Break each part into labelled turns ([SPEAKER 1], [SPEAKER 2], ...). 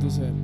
[SPEAKER 1] tú it?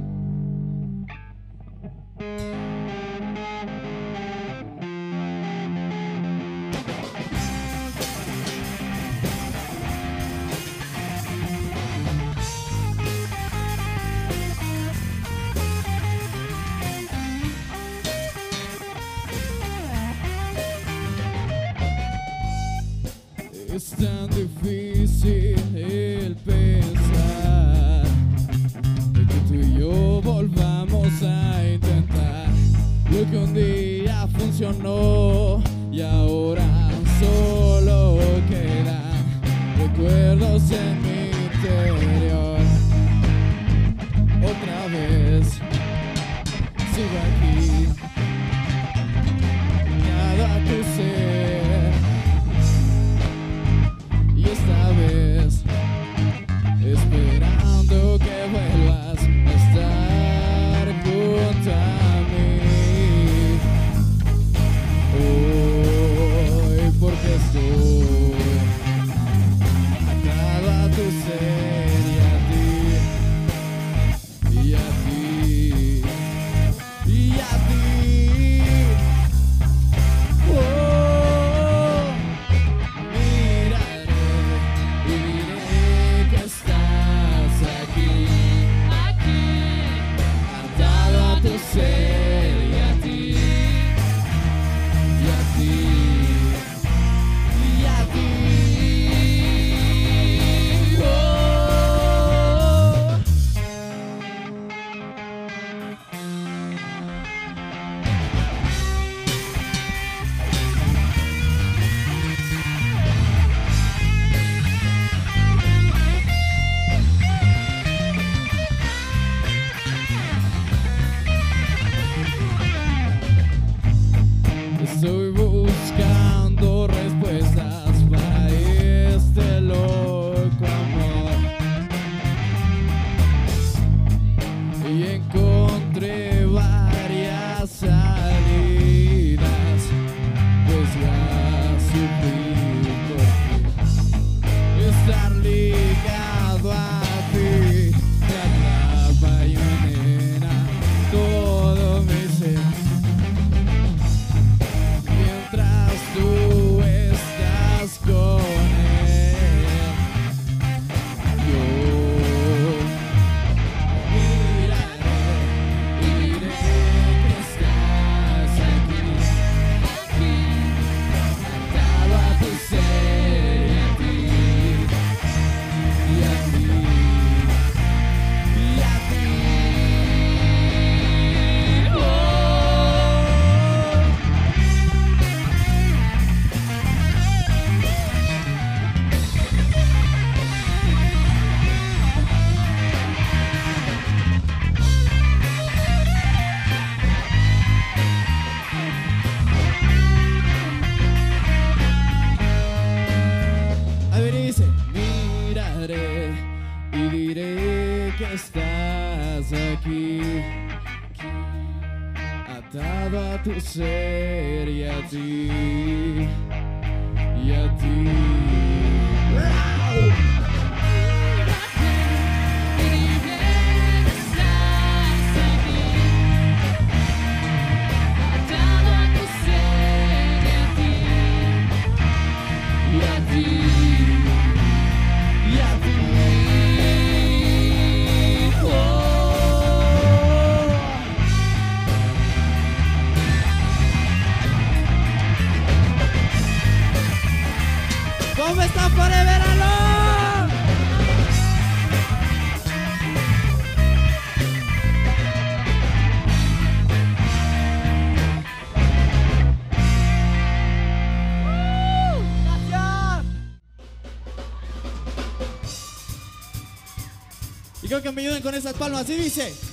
[SPEAKER 1] que me ayuden con esas palmas. Así dice.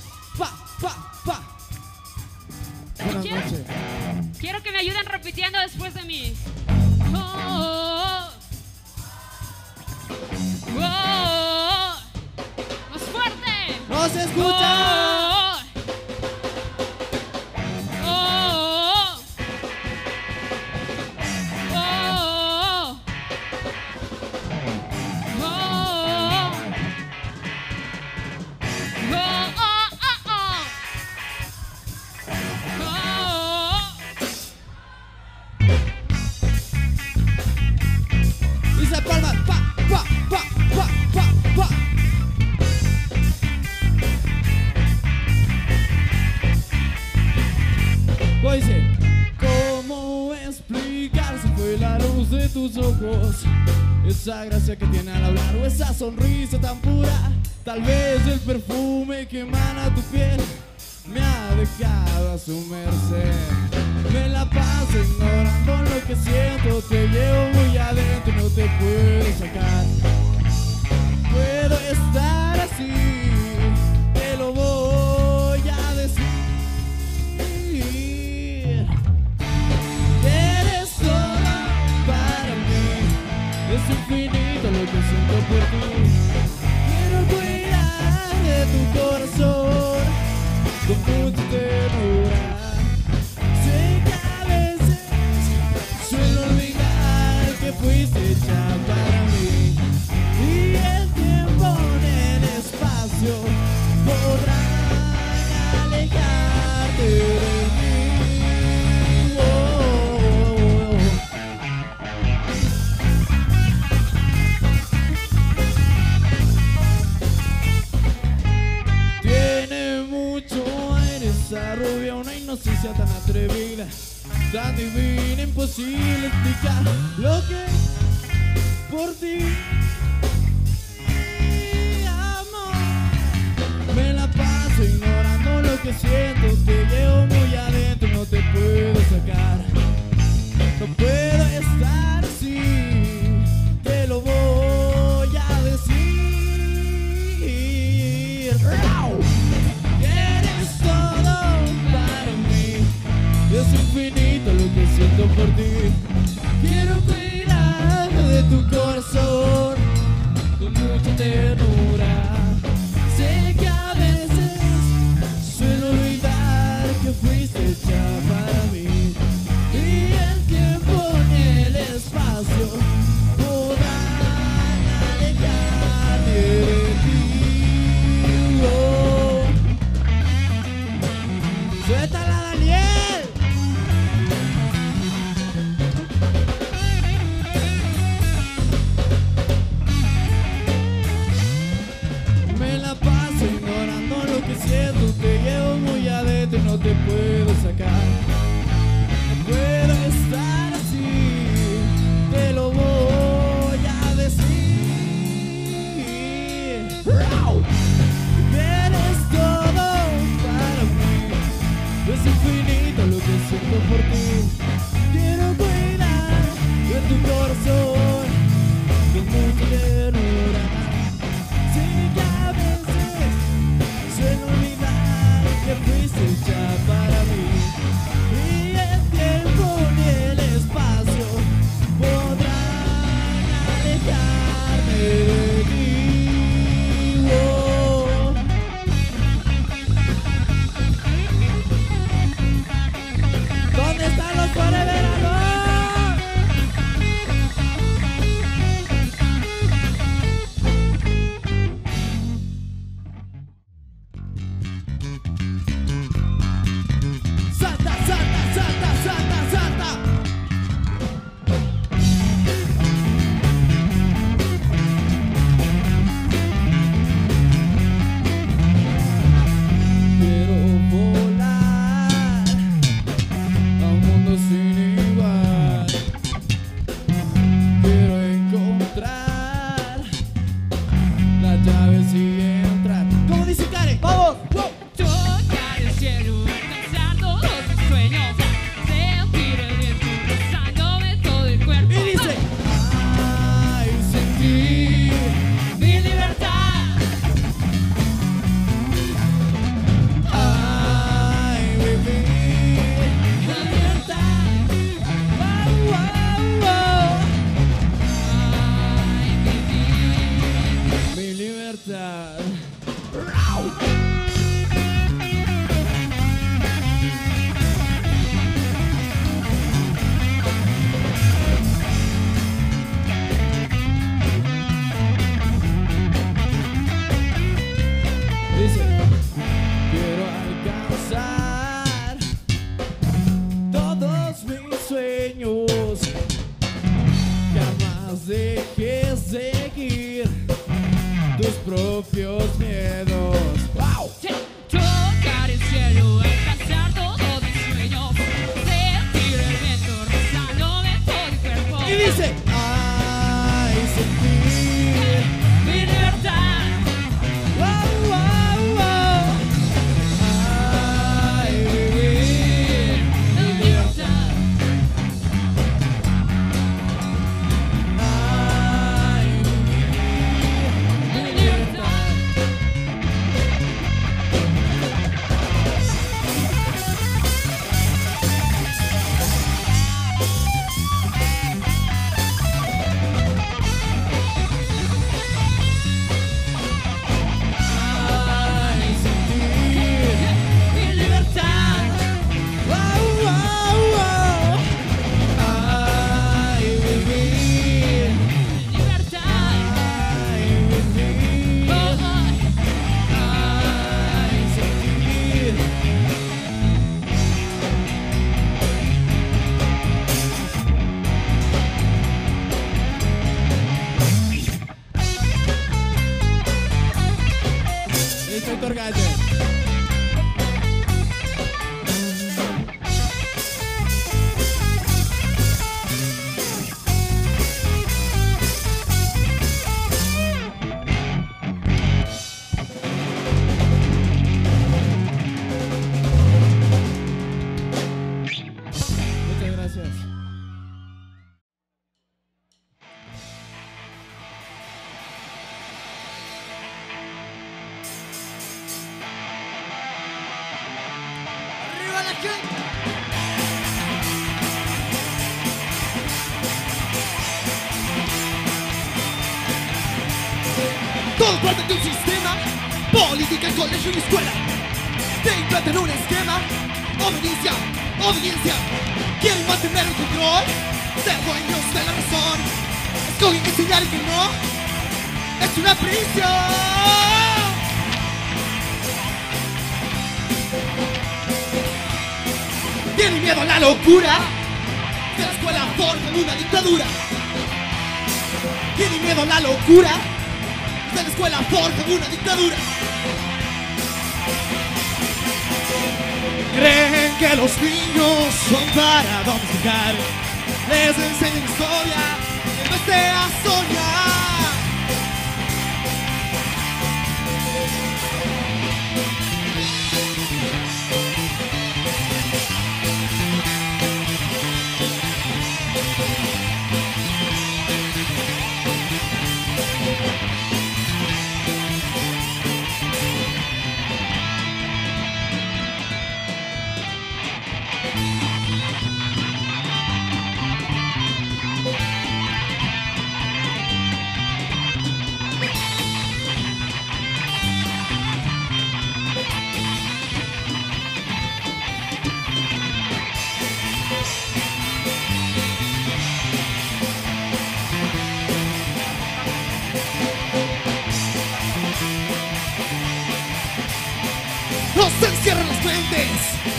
[SPEAKER 1] esa gracia que tiene al hablar o esa sonrisa tan pura. Tal vez el perfume que emana tu piel me ha dejado a su merced.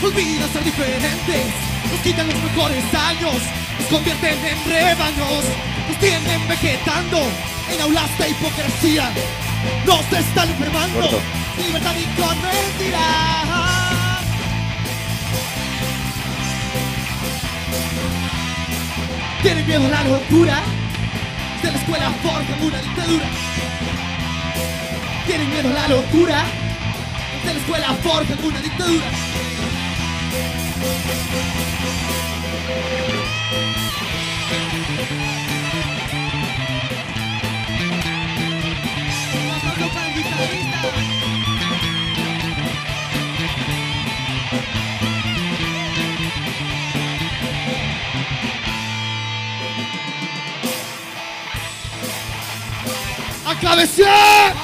[SPEAKER 2] olvida ser diferentes. Nos quitan los mejores años, nos convierten en rebaños, nos tienen vegetando en aulas de hipocresía. Nos están enfermando, libertad y con. Tienen miedo a la locura, de la escuela forjan una dictadura. Tienen miedo a la locura, de la escuela forjan una dictadura cabecear.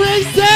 [SPEAKER 2] Praise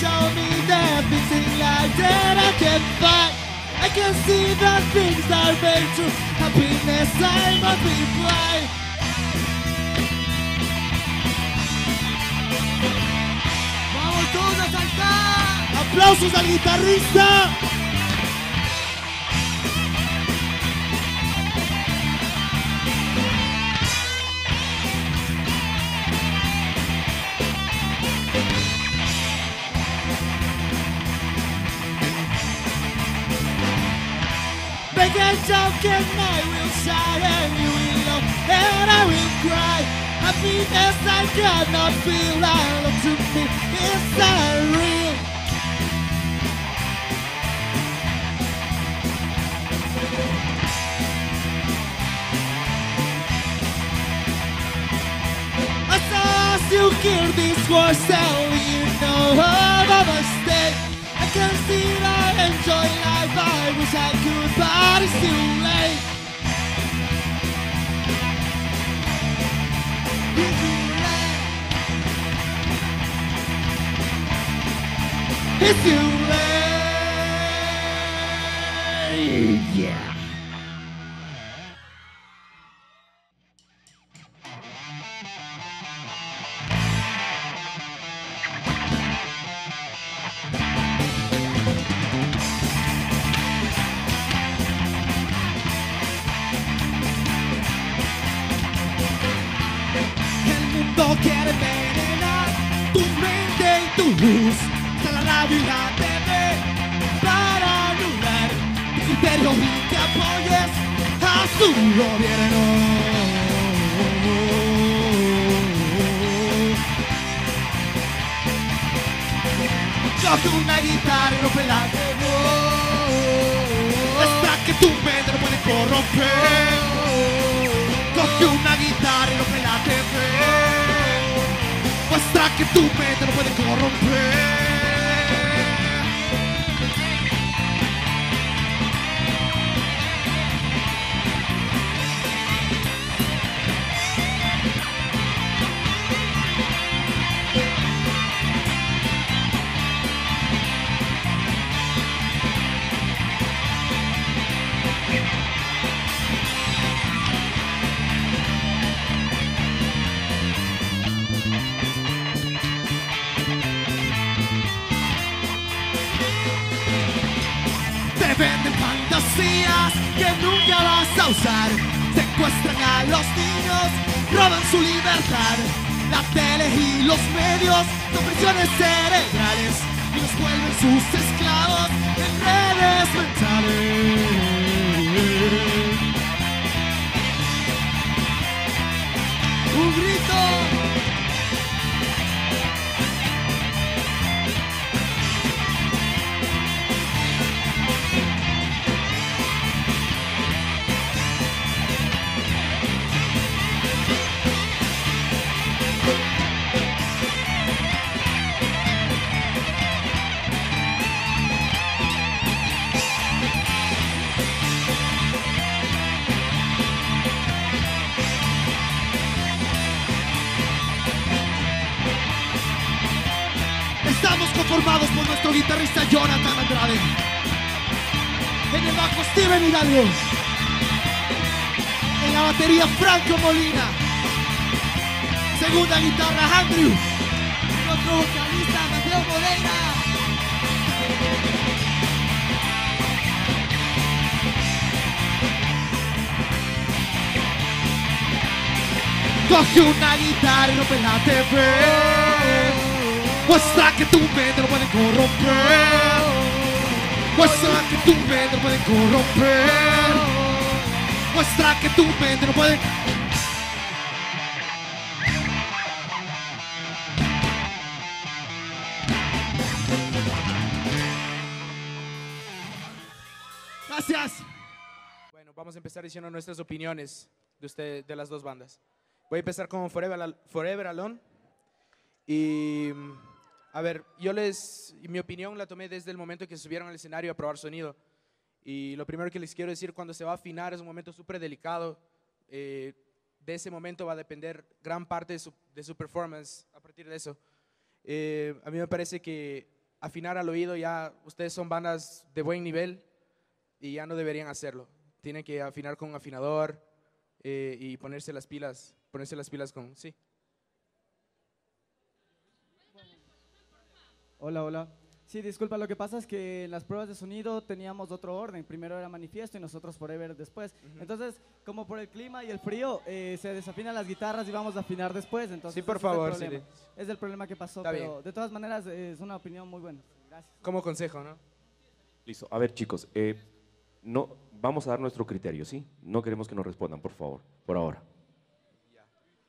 [SPEAKER 2] show me everything like that I can find. I can see the things are made to happiness. I must be blind. Vamos todos a saltar. Aplausos al guitarrista. and I will shout and you will love and I will cry. Happiness I cannot feel, I love to me is real. As as you hear this voice, tell you know of a mistake. I can see I wish I could, but it's too late. It's too late. It's too late. Yeah. Que nunca vas a usar. Secuestran a los niños, roban su libertad. La tele y los medios son prisiones cerebrales y los vuelven sus esclavos en redes mentales. Un grito. Guitarrista Jonathan Andrade. En el bajo Steven Hidalgo. En la batería Franco Molina. Segunda guitarra Andrew. Y nuestro vocalista Mateo Moreira. Coge una guitarra y rompe la TV. Muestra que tu mente no puede corromper. Muestra que tu mente no puede corromper. Muestra que tu mente no puede. Gracias.
[SPEAKER 3] Bueno, vamos a empezar diciendo nuestras opiniones de, usted, de las dos bandas. Voy a empezar con Forever, Forever Alone. Y, a ver, yo les, mi opinión la tomé desde el momento que subieron al escenario a probar sonido. Y lo primero que les quiero decir, cuando se va a afinar es un momento súper delicado. Eh, de ese momento va a depender gran parte de su, de su performance a partir de eso. Eh, a mí me parece que afinar al oído ya, ustedes son bandas de buen nivel y ya no deberían hacerlo. Tienen que afinar con un afinador eh, y ponerse las pilas, ponerse las pilas con, sí.
[SPEAKER 1] Hola, hola. Sí, disculpa, lo que pasa es que en las pruebas de sonido teníamos otro orden. Primero era manifiesto y nosotros Forever después. Entonces, como por el clima y el frío, eh, se desafinan las guitarras y vamos a afinar después. Entonces,
[SPEAKER 3] Sí, por
[SPEAKER 1] ese es el
[SPEAKER 3] favor,
[SPEAKER 1] problema.
[SPEAKER 3] sí.
[SPEAKER 1] Es el problema que pasó,
[SPEAKER 3] Está
[SPEAKER 1] pero
[SPEAKER 3] bien.
[SPEAKER 1] de todas maneras eh, es una opinión muy buena. Gracias.
[SPEAKER 3] Como consejo, ¿no?
[SPEAKER 4] Listo. A ver, chicos, eh, no, vamos a dar nuestro criterio, ¿sí? No queremos que nos respondan, por favor, por ahora.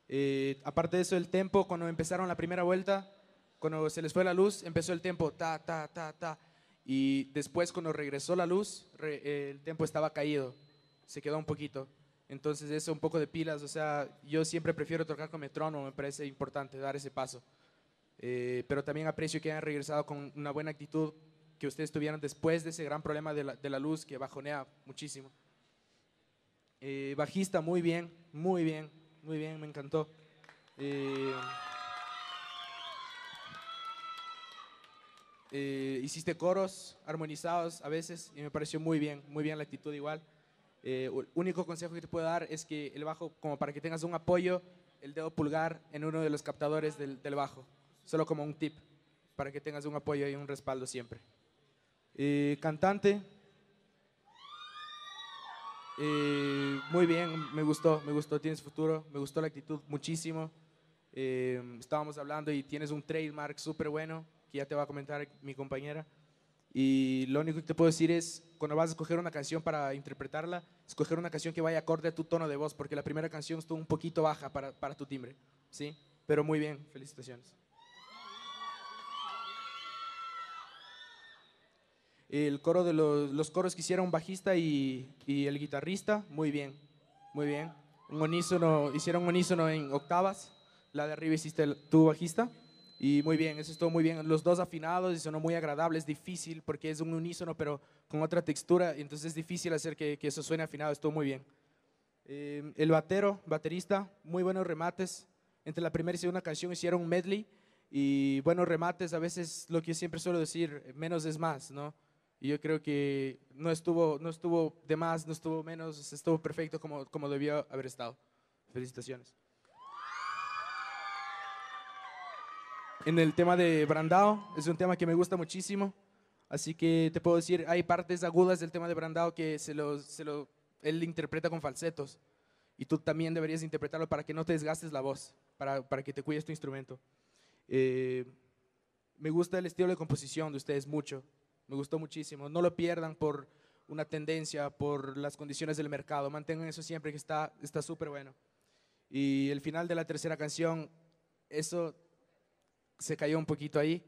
[SPEAKER 3] Eh, aparte de eso, el tempo, cuando empezaron la primera vuelta, cuando se les fue la luz, empezó el tempo, ta, ta, ta, ta. Y después, cuando regresó la luz, re- el tempo estaba caído, se quedó un poquito. Entonces, eso, un poco de pilas. O sea, yo siempre prefiero tocar con metrónomo, me parece importante dar ese paso. Eh, pero también aprecio que hayan regresado con una buena actitud que ustedes tuvieron después de ese gran problema de la, de la luz que bajonea muchísimo. Eh, bajista, muy bien, muy bien, muy bien, me encantó. Eh, eh, hiciste coros armonizados a veces y me pareció muy bien, muy bien la actitud igual. Eh, u- único consejo que te puedo dar es que el bajo, como para que tengas un apoyo, el dedo pulgar en uno de los captadores del, del bajo, solo como un tip, para que tengas un apoyo y un respaldo siempre. Eh, cantante, eh, muy bien, me gustó, me gustó, tienes futuro, me gustó la actitud muchísimo. Eh, estábamos hablando y tienes un trademark súper bueno que ya te va a comentar mi compañera. Y lo único que te puedo decir es, cuando vas a escoger una canción para interpretarla, escoger una canción que vaya acorde a tu tono de voz, porque la primera canción estuvo un poquito baja para, para tu timbre, ¿sí? Pero muy bien, felicitaciones. El coro de los, los coros que hicieron bajista y, y el guitarrista, muy bien, muy bien. Un unísono, hicieron un unísono en octavas, la de arriba hiciste el- tu bajista, y muy bien, eso estuvo muy bien. Los dos afinados y sonó muy agradable, es difícil porque es un unísono pero con otra textura, entonces es difícil hacer que, que eso suene afinado, estuvo muy bien. Eh, el batero, baterista, muy buenos remates. Entre la primera y segunda canción hicieron un medley y buenos remates, a veces lo que siempre suelo decir, menos es más, ¿no? Y yo creo que no estuvo, no estuvo de más, no estuvo menos, estuvo perfecto como, como debió haber estado. Felicitaciones. En el tema de Brandao, es un tema que me gusta muchísimo. Así que te puedo decir, hay partes agudas del tema de Brandao que se lo, se lo, él interpreta con falsetos. Y tú también deberías interpretarlo para que no te desgastes la voz, para, para que te cuides tu instrumento. Eh, me gusta el estilo de composición de ustedes mucho, me gustó muchísimo. No lo pierdan por una tendencia, por las condiciones del mercado. Mantengan eso siempre que está súper bueno. Y el final de la tercera canción, eso se cayó un poquito ahí.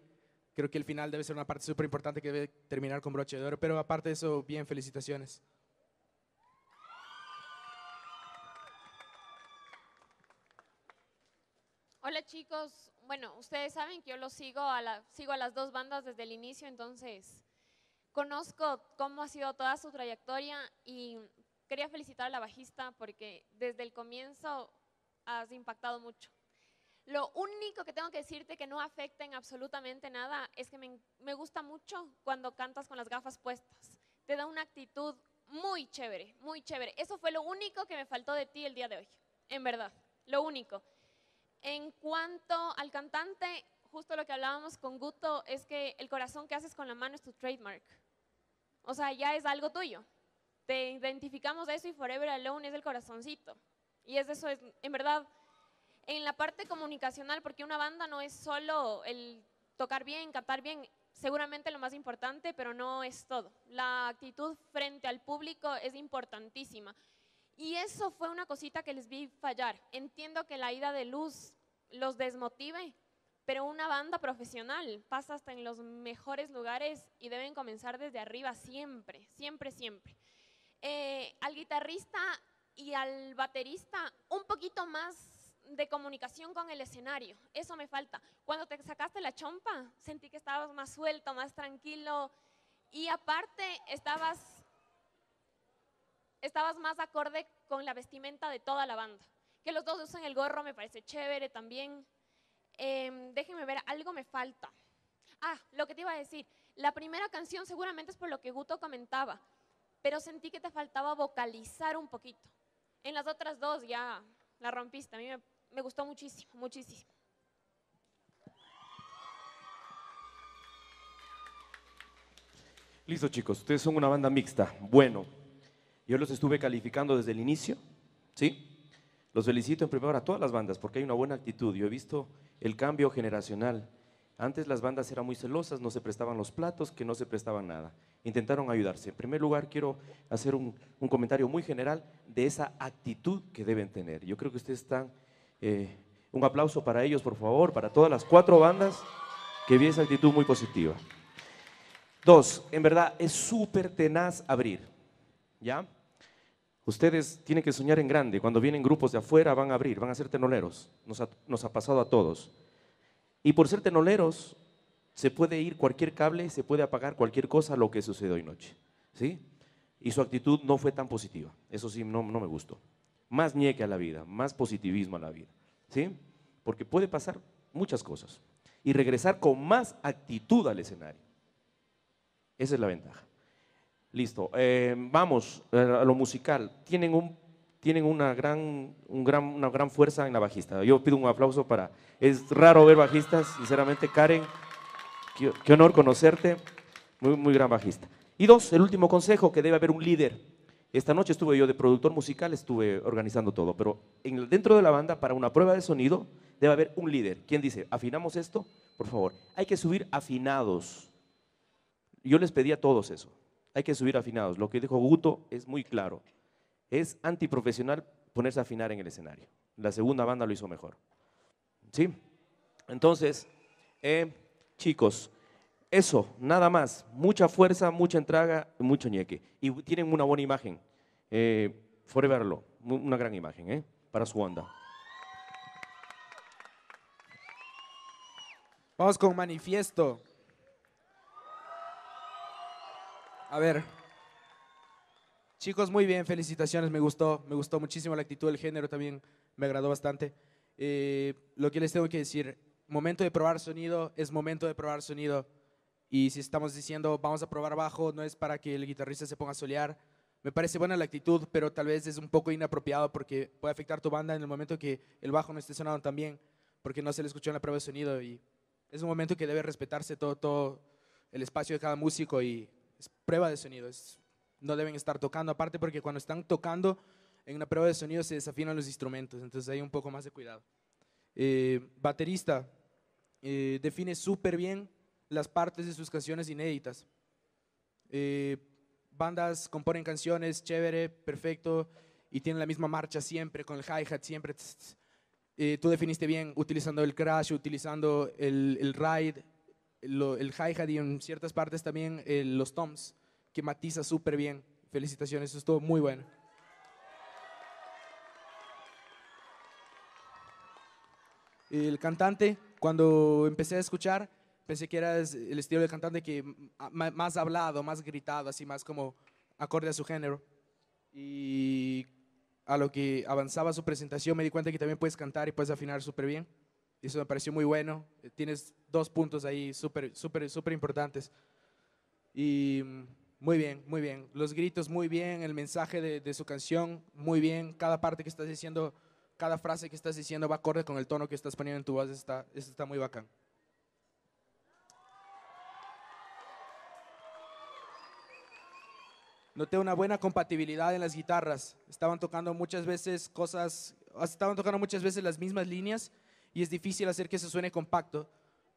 [SPEAKER 3] Creo que el final debe ser una parte súper importante que debe terminar con broche de oro. Pero aparte de eso, bien, felicitaciones.
[SPEAKER 5] Hola chicos, bueno, ustedes saben que yo los sigo a, la, sigo a las dos bandas desde el inicio, entonces conozco cómo ha sido toda su trayectoria y quería felicitar a la bajista porque desde el comienzo has impactado mucho. Lo único que tengo que decirte que no afecta en absolutamente nada es que me, me gusta mucho cuando cantas con las gafas puestas. Te da una actitud muy chévere, muy chévere. Eso fue lo único que me faltó de ti el día de hoy, en verdad, lo único. En cuanto al cantante, justo lo que hablábamos con Guto es que el corazón que haces con la mano es tu trademark. O sea, ya es algo tuyo. Te identificamos de eso y Forever Alone es el corazoncito. Y es eso, es, en verdad, en la parte comunicacional, porque una banda no es solo el tocar bien, cantar bien, seguramente lo más importante, pero no es todo. La actitud frente al público es importantísima. Y eso fue una cosita que les vi fallar. Entiendo que la ida de luz los desmotive, pero una banda profesional pasa hasta en los mejores lugares y deben comenzar desde arriba siempre, siempre, siempre. Eh, al guitarrista y al baterista un poquito más de comunicación con el escenario. Eso me falta. Cuando te sacaste la chompa, sentí que estabas más suelto, más tranquilo y aparte estabas, estabas más acorde con la vestimenta de toda la banda. Que los dos usen el gorro me parece chévere también. Em, déjenme ver, algo me falta. Ah, lo que te iba a decir. La primera canción seguramente es por lo que Guto comentaba, pero sentí que te faltaba vocalizar un poquito. En las otras dos ya la rompiste. A mí me me gustó muchísimo, muchísimo.
[SPEAKER 4] Listo chicos, ustedes son una banda mixta. Bueno, yo los estuve calificando desde el inicio, ¿sí? Los felicito en primer lugar a todas las bandas porque hay una buena actitud. Yo he visto el cambio generacional. Antes las bandas eran muy celosas, no se prestaban los platos, que no se prestaban nada. Intentaron ayudarse. En primer lugar, quiero hacer un, un comentario muy general de esa actitud que deben tener. Yo creo que ustedes están eh, un aplauso para ellos, por favor, para todas las cuatro bandas que vi esa actitud muy positiva. Dos, en verdad es súper tenaz abrir, ¿ya? Ustedes tienen que soñar en grande. Cuando vienen grupos de afuera van a abrir, van a ser tenoleros. Nos ha, nos ha pasado a todos. Y por ser tenoleros, se puede ir cualquier cable, se puede apagar cualquier cosa, lo que sucedió hoy noche. ¿Sí? Y su actitud no fue tan positiva. Eso sí, no, no me gustó más nieque a la vida, más positivismo a la vida. ¿Sí? Porque puede pasar muchas cosas. Y regresar con más actitud al escenario. Esa es la ventaja. Listo. Eh, vamos a lo musical. Tienen, un, tienen una, gran, un gran, una gran fuerza en la bajista. Yo pido un aplauso para... Es raro ver bajistas, sinceramente. Karen, qué, qué honor conocerte. Muy, muy gran bajista. Y dos, el último consejo, que debe haber un líder esta noche estuve yo de productor musical, estuve organizando todo, pero en, dentro de la banda, para una prueba de sonido, debe haber un líder. ¿Quién dice, afinamos esto? Por favor, hay que subir afinados. Yo les pedí a todos eso, hay que subir afinados. Lo que dijo Guto es muy claro. Es antiprofesional ponerse a afinar en el escenario. La segunda banda lo hizo mejor. ¿Sí? Entonces, eh, chicos, eso, nada más. Mucha fuerza, mucha entrega, mucho ñeque. Y tienen una buena imagen. Eh, Foreverlo, una gran imagen ¿eh? para su onda.
[SPEAKER 3] Vamos con manifiesto. A ver. Chicos, muy bien, felicitaciones, me gustó, me gustó muchísimo la actitud del género también, me agradó bastante. Eh, lo que les tengo que decir, momento de probar sonido, es momento de probar sonido. Y si estamos diciendo vamos a probar bajo, no es para que el guitarrista se ponga a solear. Me parece buena la actitud, pero tal vez es un poco inapropiado porque puede afectar tu banda en el momento que el bajo no esté sonando tan bien, porque no se le escuchó en la prueba de sonido. Y es un momento que debe respetarse todo, todo el espacio de cada músico y es prueba de sonido. es- no deben estar tocando, aparte porque cuando están tocando en una prueba de sonido se desafinan los instrumentos, entonces hay un poco más de cuidado. Eh, baterista, eh, define súper bien las partes de sus canciones inéditas. Eh, bandas componen canciones, chévere, perfecto, y tienen la misma marcha siempre, con el hi-hat siempre. Eh, tú definiste bien utilizando el crash, utilizando el, el ride, el hi-hat y en ciertas partes también eh, los toms, que matiza súper bien. Felicitaciones, eso estuvo muy bueno. El cantante, cuando empecé a escuchar, pensé que era el estilo de cantante que más hablado, más gritado, así más como acorde a su género. Y a lo que avanzaba su presentación me di cuenta que también puedes cantar y puedes afinar súper bien. Y eso me pareció muy bueno. Eh, Tienes dos puntos ahí súper, súper, súper importantes. Y mm, muy bien, muy bien. Los gritos muy bien, el mensaje de, de su canción muy bien. Cada parte que estás diciendo, cada frase que estás diciendo va acorde con el tono que estás poniendo en tu voz. Está, está muy bacán. Noté una buena compatibilidad en las guitarras. Estaban tocando muchas veces cosas, estaban tocando muchas veces las mismas líneas y es difícil hacer que eso suene compacto,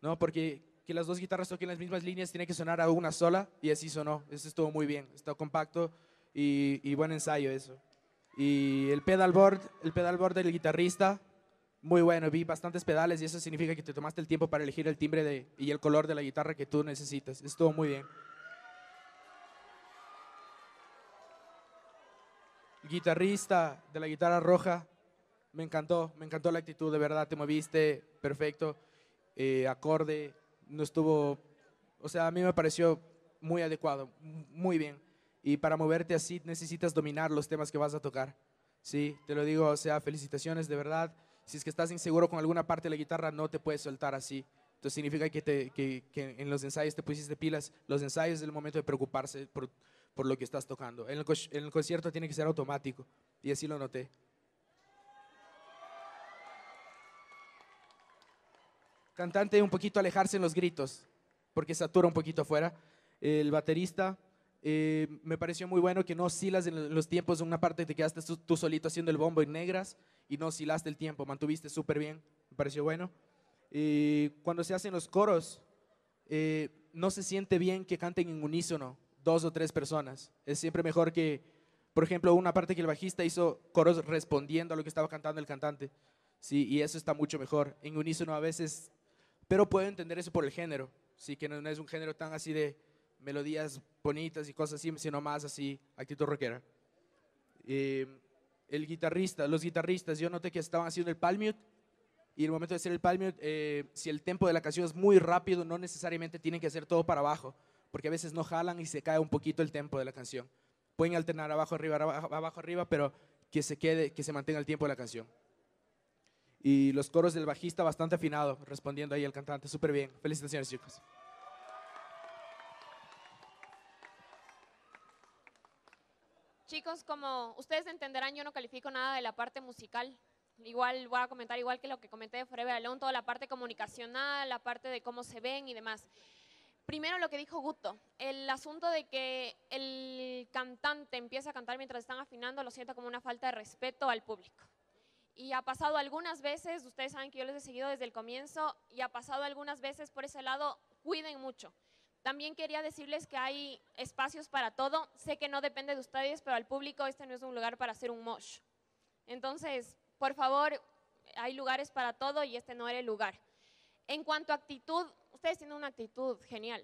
[SPEAKER 3] ¿no? Porque que las dos guitarras toquen las mismas líneas tiene que sonar a una sola y así sonó. Eso estuvo muy bien, está compacto y, y buen ensayo eso. Y el pedalboard, el pedalboard del guitarrista, muy bueno. Vi bastantes pedales y eso significa que te tomaste el tiempo para elegir el timbre de, y el color de la guitarra que tú necesitas. Estuvo muy bien. Guitarrista de la guitarra roja, me encantó, me encantó la actitud, de verdad, te moviste perfecto, eh, acorde, no estuvo, o sea, a mí me pareció muy adecuado, muy bien. Y para moverte así necesitas dominar los temas que vas a tocar. Sí, te lo digo, o sea, felicitaciones, de verdad. Si es que estás inseguro con alguna parte de la guitarra, no te puedes soltar así. Entonces significa que, te, que, que en los ensayos te pusiste pilas. Los ensayos es el momento de preocuparse por, por lo que estás tocando. En el, concierto tiene que ser automático y así lo noté. Cantante un poquito alejarse en los gritos porque satura un poquito afuera. El baterista eh, me pareció muy bueno que no oscilas en los tiempos. En una parte te quedaste tú, solito haciendo el bombo en negras y no oscilaste el tiempo, mantuviste súper bien, me pareció bueno. Y cuando se hacen los coros, eh, no se siente bien que canten en unísono dos o tres personas. Es siempre mejor que, por ejemplo, una parte que el bajista hizo coros respondiendo a lo que estaba cantando el cantante. Sí, y eso está mucho mejor. En unísono a veces, pero puedo entender eso por el género. Sí, que no, es un género tan así de melodías bonitas y cosas así, sino más así, actitud rockera. Eh, el guitarrista, los guitarristas, yo noté que estaban haciendo el palm mute y el momento de hacer el palm mute, eh, si el tempo de la canción es muy rápido, no necesariamente tienen que hacer todo para abajo, porque a veces no jalan y se cae un poquito el tempo de la canción. Pueden alternar abajo, arriba, abajo, arriba, pero que se quede, que se mantenga el tiempo de la canción. Y los coros del bajista bastante afinado, respondiendo ahí al cantante, súper bien. Felicitaciones, chicos.
[SPEAKER 5] Chicos, como ustedes entenderán, yo no califico nada de la parte musical. Igual voy a comentar igual que lo que comenté de Forever Alone, toda la parte comunicacional, la parte de cómo se ven y demás. Primero lo que dijo Guto, el asunto de que el cantante empieza a cantar mientras están afinando lo siento como una falta de respeto al público. Y ha pasado algunas veces, ustedes saben que yo les he seguido desde el comienzo, y ha pasado algunas veces por ese lado, cuiden mucho. También quería decirles que hay espacios para todo. Sé que no depende de ustedes, pero al público este no es un lugar para hacer un mosh. Entonces, por favor, hay lugares para todo y este no era el lugar. En cuanto a actitud, ustedes tienen una actitud genial,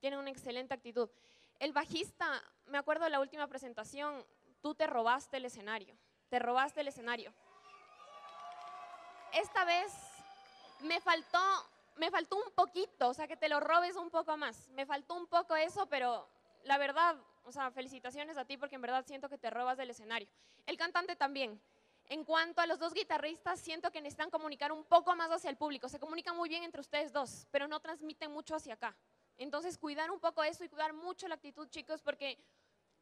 [SPEAKER 5] tienen una excelente actitud. El bajista, me acuerdo de la última presentación, tú te robaste el escenario, te robaste el escenario. Esta vez me faltó, me faltó un poquito, o sea, que te lo robes un poco más. Me faltó un poco eso, pero la verdad, o sea, felicitaciones a ti porque en verdad siento que te robas del escenario. El cantante también. En cuanto a los dos guitarristas, siento que necesitan comunicar un poco más hacia el público. Se comunican muy bien entre ustedes dos, pero no transmiten mucho hacia acá. Entonces, cuidar un poco eso y cuidar mucho la actitud, chicos, porque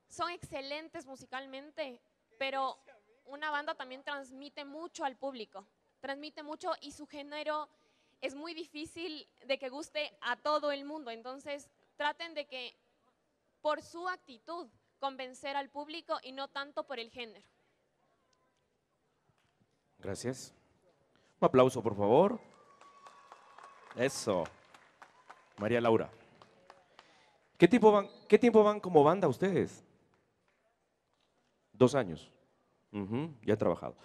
[SPEAKER 5] son excelentes musicalmente, pero una banda también transmite mucho al público. Transmite mucho y su género es muy difícil de que guste a todo el mundo. Entonces, traten de que por su actitud convencer al público y no tanto por el género.
[SPEAKER 4] Gracias. Un aplauso, por favor. Eso. María Laura. ¿Qué tiempo van, qué tiempo van como banda ustedes? Dos años. Ya he trabajado.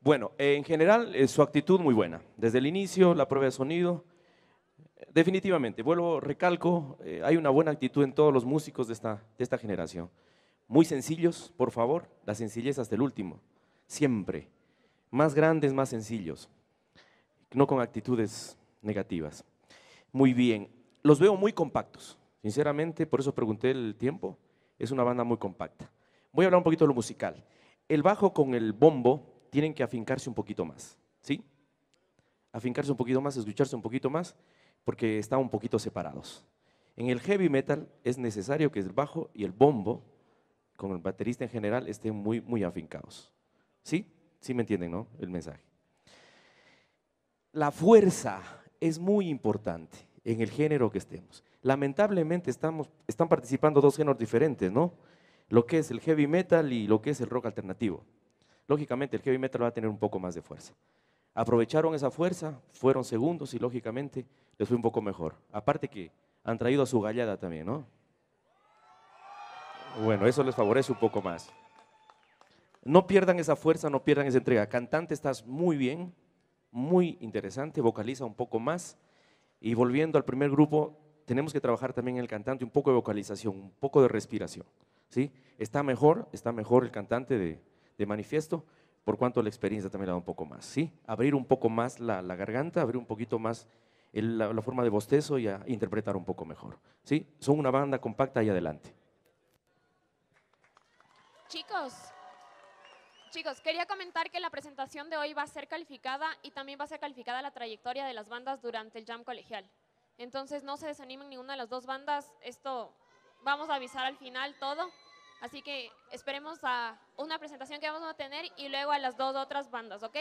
[SPEAKER 4] Bueno, en general, eh, su actitud muy buena. Desde el inicio, la prueba de sonido. Definitivamente, vuelvo, recalco, eh, hay una buena actitud en todos los músicos de esta, de esta generación. Muy sencillos, por favor, la sencillez hasta el último. Siempre. Más grandes, más sencillos. No con actitudes negativas. Muy bien. Los veo muy compactos. Sinceramente, por eso pregunté el tiempo. Es una banda muy compacta. Voy a hablar un poquito de lo musical. El bajo con el bombo tienen que afincarse un poquito más. ¿Sí? Afincarse un poquito más, escucharse un poquito más, porque están un poquito separados. En el heavy metal es necesario que el bajo y el bombo, con el baterista en general, estén muy, muy afincados. ¿Sí? Sí me entienden, ¿no? El mensaje. La fuerza es muy importante en el género que estemos. Lamentablemente estamos, están participando dos géneros diferentes, ¿no? Lo que es el heavy metal y lo que es el rock alternativo. Lógicamente el heavy metal va a tener un poco más de fuerza. Aprovecharon esa fuerza, fueron segundos y lógicamente les fue un poco mejor. Aparte que han traído a su gallada también, ¿no? Bueno, eso les favorece un poco más. No pierdan esa fuerza, no pierdan esa entrega. Cantante, estás muy bien, muy interesante, vocaliza un poco más. Y volviendo al primer grupo, tenemos que trabajar también en el cantante un poco de vocalización, un poco de respiración. ¿sí? Está mejor, está mejor el cantante de, de manifiesto, por cuanto la experiencia también le da un poco más. ¿sí? Abrir un poco más la, la garganta, abrir un poquito más la, la forma de bostezo y a interpretar un poco mejor. ¿sí? Son una banda compacta y adelante.
[SPEAKER 5] Chicos, chicos, quería comentar que la presentación de hoy va a ser calificada y también va a ser calificada la trayectoria de las bandas durante el jam colegial. Entonces no se desanimen ninguna de las dos bandas, esto vamos a avisar al final todo. Así que esperemos a una presentación que vamos a tener y luego a las dos otras bandas, ¿ok?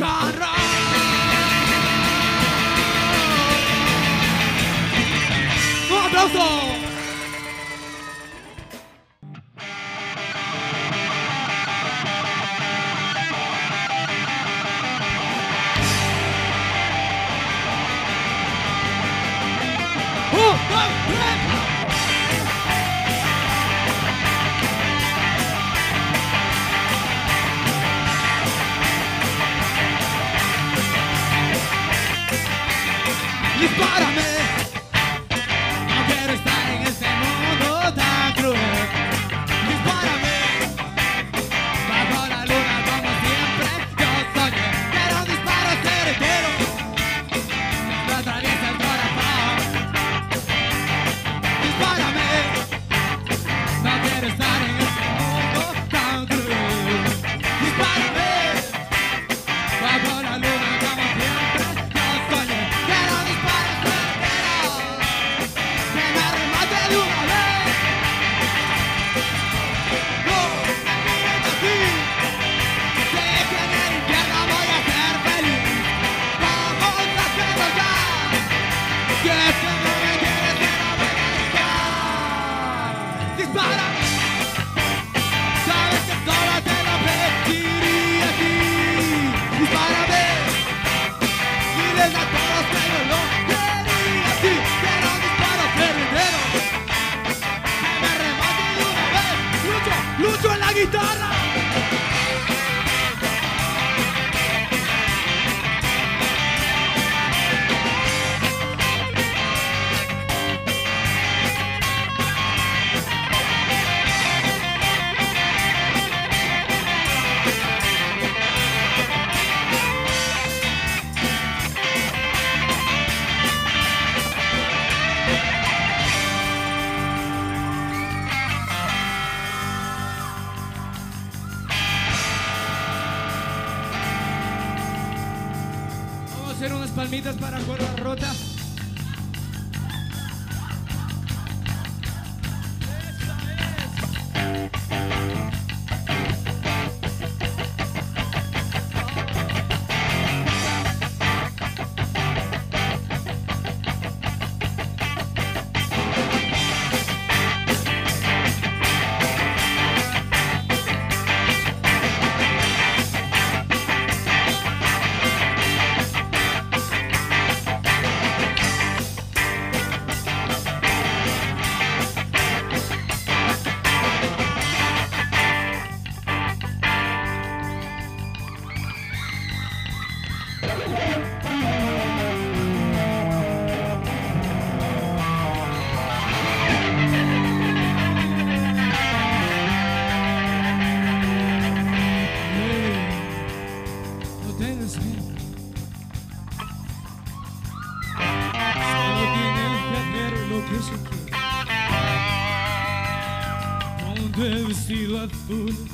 [SPEAKER 2] Rock
[SPEAKER 6] good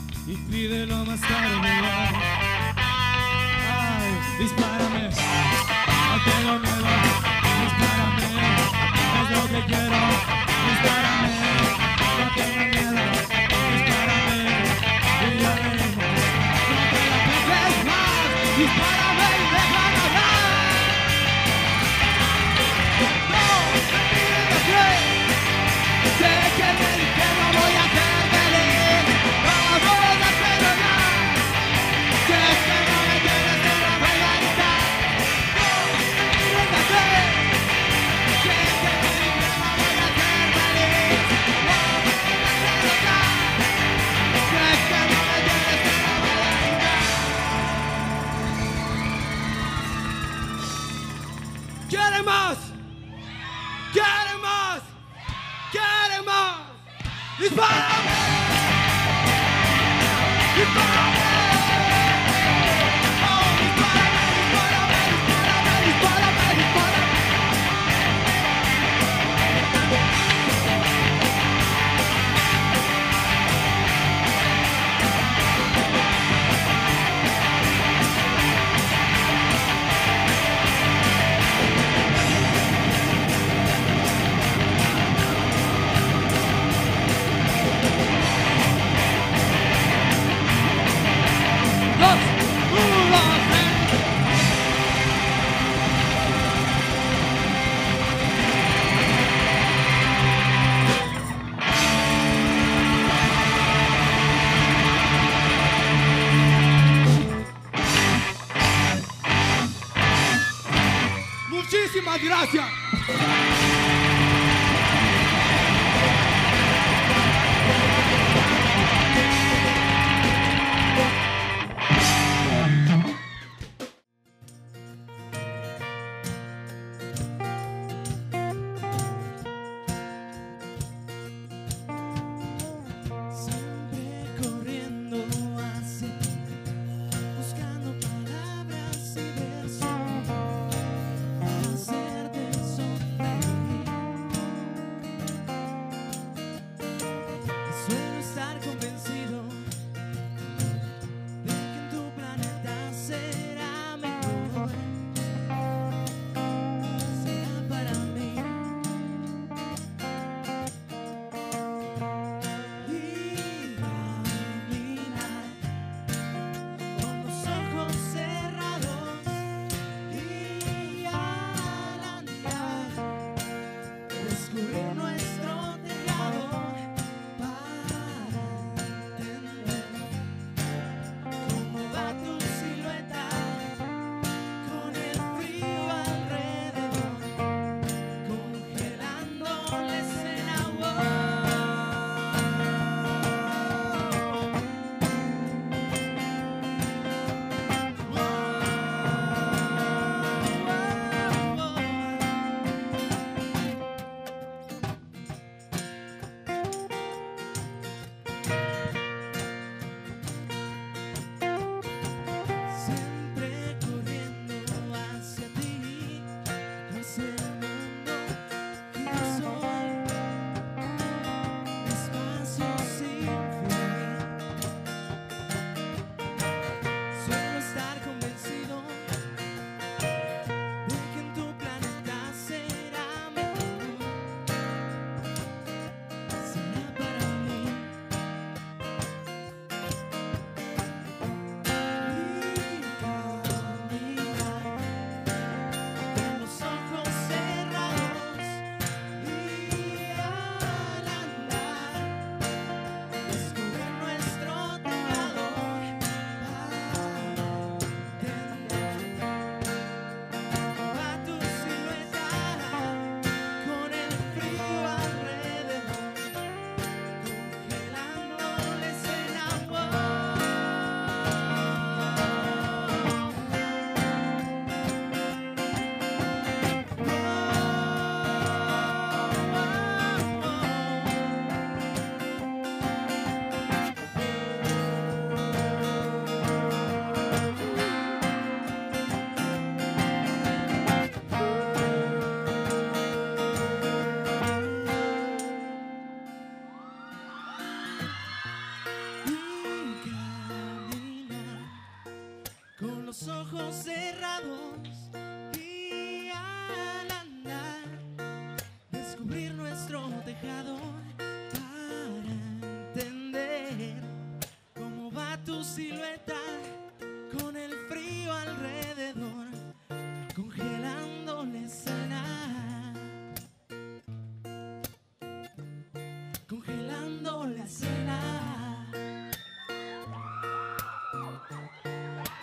[SPEAKER 6] congelando la escena.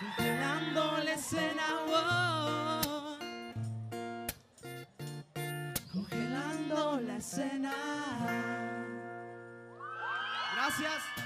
[SPEAKER 6] Congelando la escena, oh. Congelando la escena. Gracias.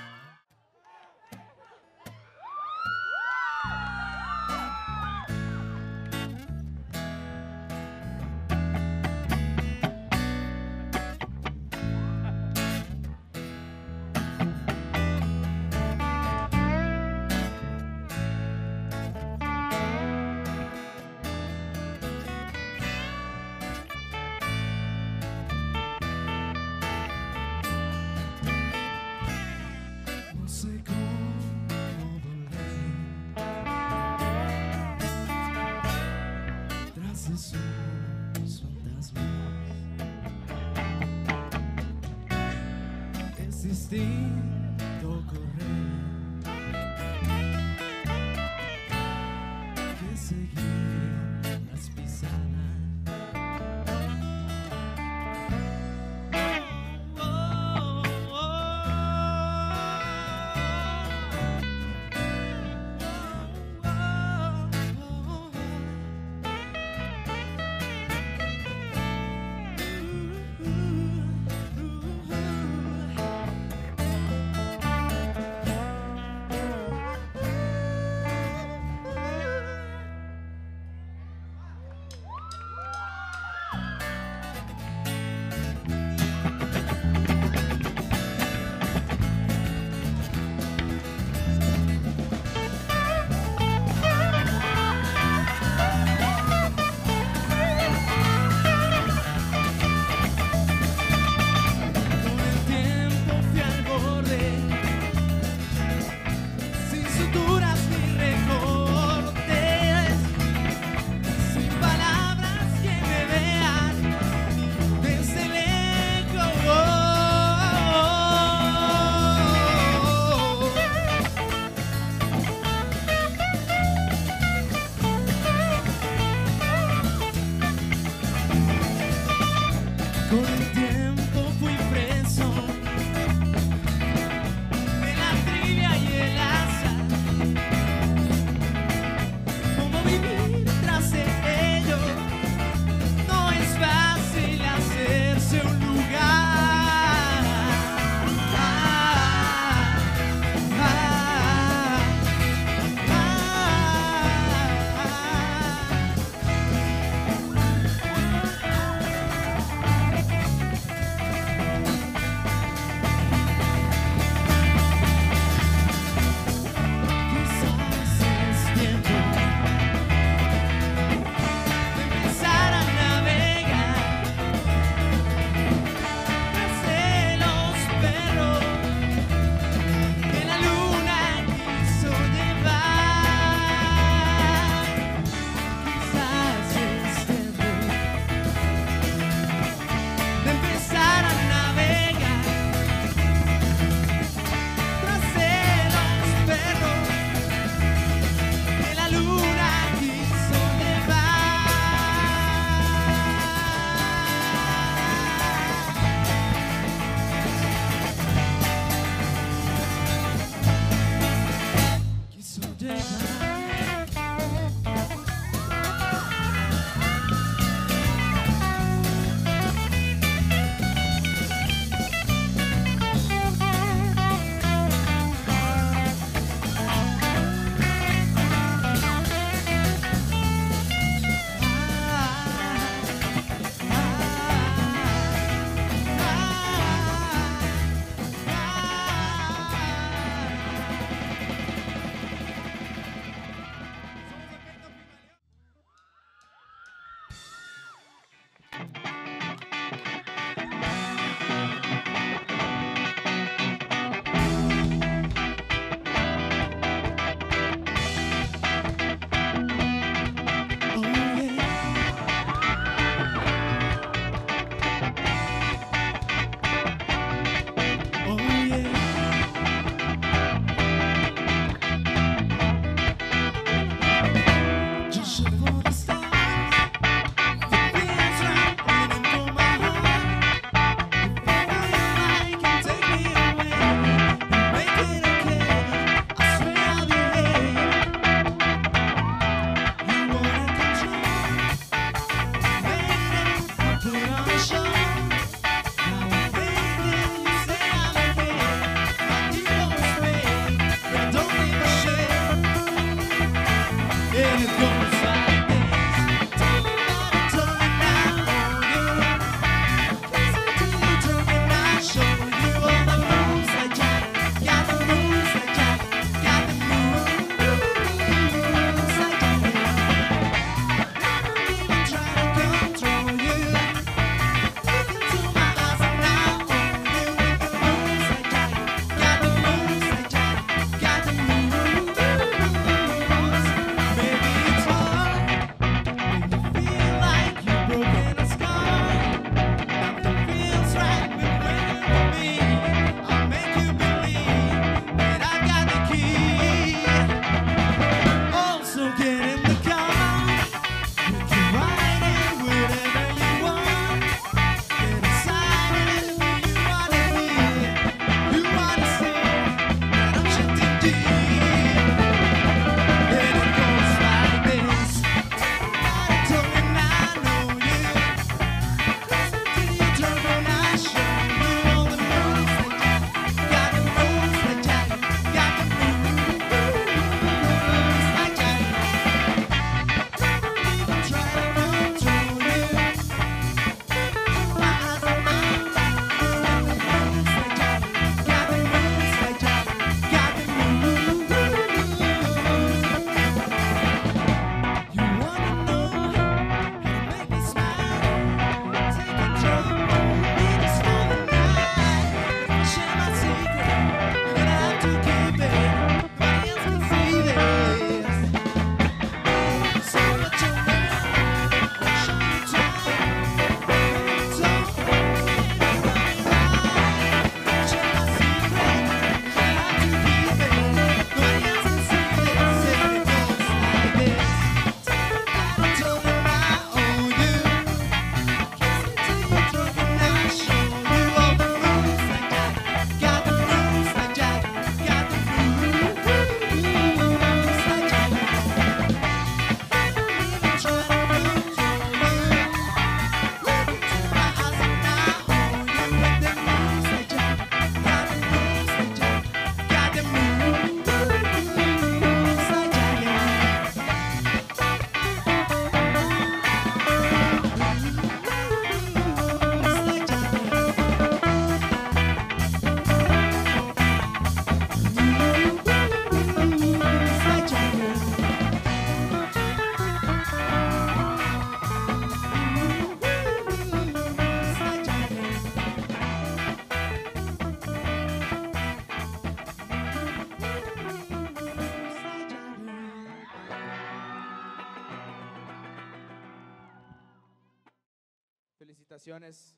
[SPEAKER 3] Felicitaciones.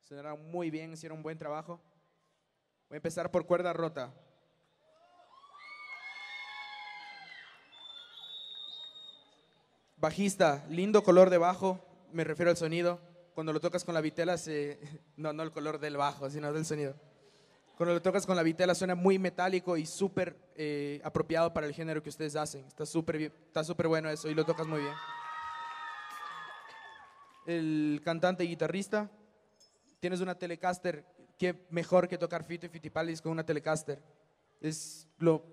[SPEAKER 3] Sonaron muy bien, hicieron un buen trabajo. Voy a empezar por cuerda rota. Bajista, lindo color de bajo, me refiero al sonido. Cuando lo tocas con la vitela, se... no, no el color del bajo, sino del sonido. Cuando lo tocas con la vitela suena muy metálico y súper eh, apropiado para el género que ustedes hacen. Está súper súper bueno eso y lo tocas muy bien. El cantante y guitarrista, tienes una Telecaster, qué mejor que tocar Fito y Fitipaldis con una Telecaster. Es, lo,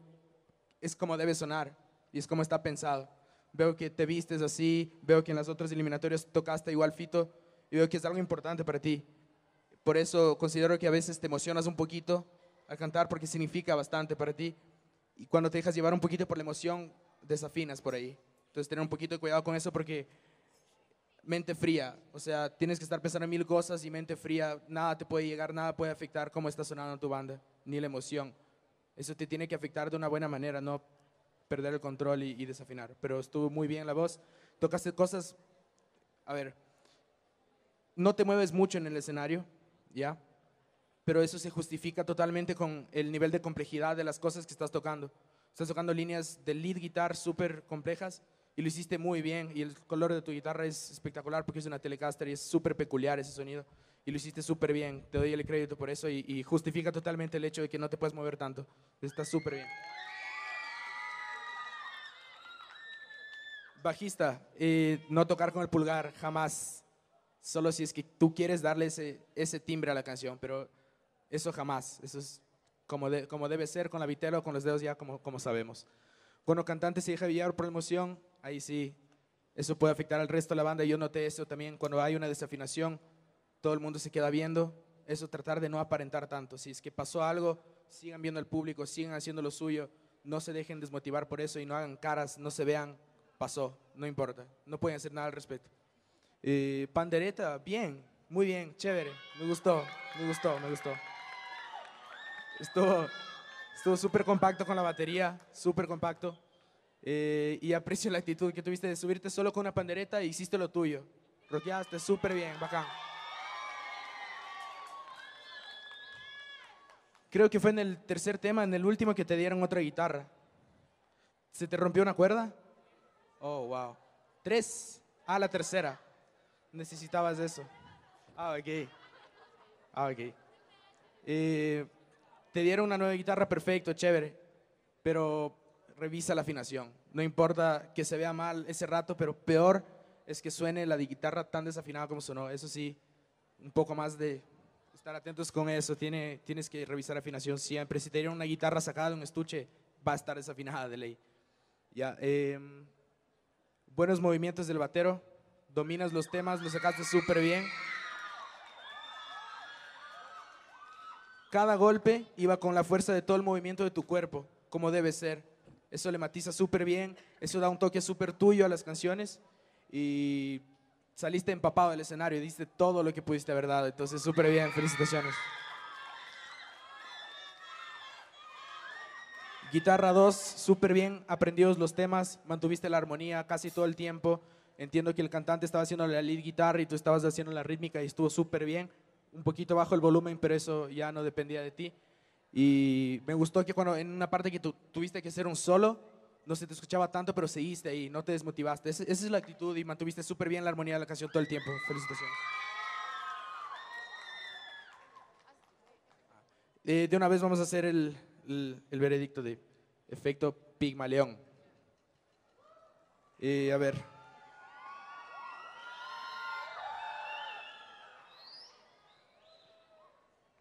[SPEAKER 3] es como debe sonar y es como está pensado. Veo que te vistes así, veo que en las otras eliminatorias tocaste igual Fito y veo que es algo importante para ti. Por eso considero que a veces te emocionas un poquito al cantar porque significa bastante para ti. Y cuando te dejas llevar un poquito por la emoción, desafinas por ahí. Entonces tener un poquito de cuidado con eso porque mente fría, o sea, tienes que estar pensando en mil cosas y mente fría, nada te puede llegar, nada puede afectar cómo está sonando tu banda, ni la emoción. Eso te tiene que afectar de una buena manera, no perder el control y, y desafinar. Pero estuvo muy bien la voz. Tocaste cosas, a ver, no te mueves mucho en el escenario, ¿ya? Pero eso se justifica totalmente con el nivel de complejidad de las cosas que estás tocando. Estás tocando líneas de lead guitar súper complejas, y lo hiciste muy bien. Y el color de tu guitarra es espectacular porque es una Telecaster y es súper peculiar ese sonido. Y lo hiciste súper bien. Te doy el crédito por eso y, y justifica totalmente el hecho de que no te puedes mover tanto. Está súper bien. Bajista, eh, no tocar con el pulgar, jamás. Solo si es que tú quieres darle ese, ese timbre a la canción, pero eso jamás. Eso es como, de- como debe ser con la vitela o con los dedos ya como, como sabemos. Cuando cantante se deja guiar por emoción, ahí sí, eso puede afectar al resto de la banda. Yo noté eso también cuando hay una desafinación, todo el mundo se queda viendo. Eso tratar de no aparentar tanto. Si es que pasó algo, sigan viendo al público, sigan haciendo lo suyo, no se dejen desmotivar por eso y no hagan caras, no se vean, pasó, no importa, no pueden hacer nada al respecto. Eh, pandereta, bien, muy bien, chévere, me gustó, me gustó, me gustó. Estuvo estuvo súper compacto con la batería, súper compacto. Eh, y aprecio la actitud que tuviste de subirte solo con una pandereta y hiciste lo tuyo. Rockeaste súper bien, bacán. Creo que fue en el tercer tema, en el último que te dieron otra guitarra. ¿Se te rompió una cuerda? Oh, wow. Tres. Ah, la tercera. Necesitabas eso. Ah, ok. Ah, ok. Eh, te dieron una nueva guitarra, perfecto, chévere. Pero revisa la afinación. No importa que se vea mal ese rato, pero peor es que suene la guitarra tan desafinada como sonó. Eso sí, un poco más de estar atentos con eso. Tiene, tienes que revisar afinación siempre. Si te dieron una guitarra sacada de un estuche, va a estar desafinada de ley. Ya, em, buenos movimientos del batero. Dominas los temas, los sacaste súper bien. Cada golpe iba con la fuerza de todo el movimiento de tu cuerpo, como debe ser. Eso le matiza súper bien, eso da un toque súper tuyo a las canciones y saliste empapado del escenario, diste todo lo que pudiste haber dado. Entonces, súper bien, felicitaciones. Guitarra 2, súper bien, aprendidos los temas, mantuviste la armonía casi todo el tiempo. Entiendo que el cantante estaba haciendo la lead guitarra y tú estabas haciendo la rítmica y estuvo súper bien. Un poquito bajo el volumen, pero eso ya no dependía de ti. Y me gustó que cuando en una parte que tuviste que hacer un solo, no se te escuchaba tanto, pero seguiste ahí, no te desmotivaste. Esa, es la actitud y mantuviste súper bien la armonía de la canción todo el tiempo. Felicitaciones. Eh, de una vez vamos a hacer el, el- el veredicto de efecto Pigmaleón. Eh, a ver.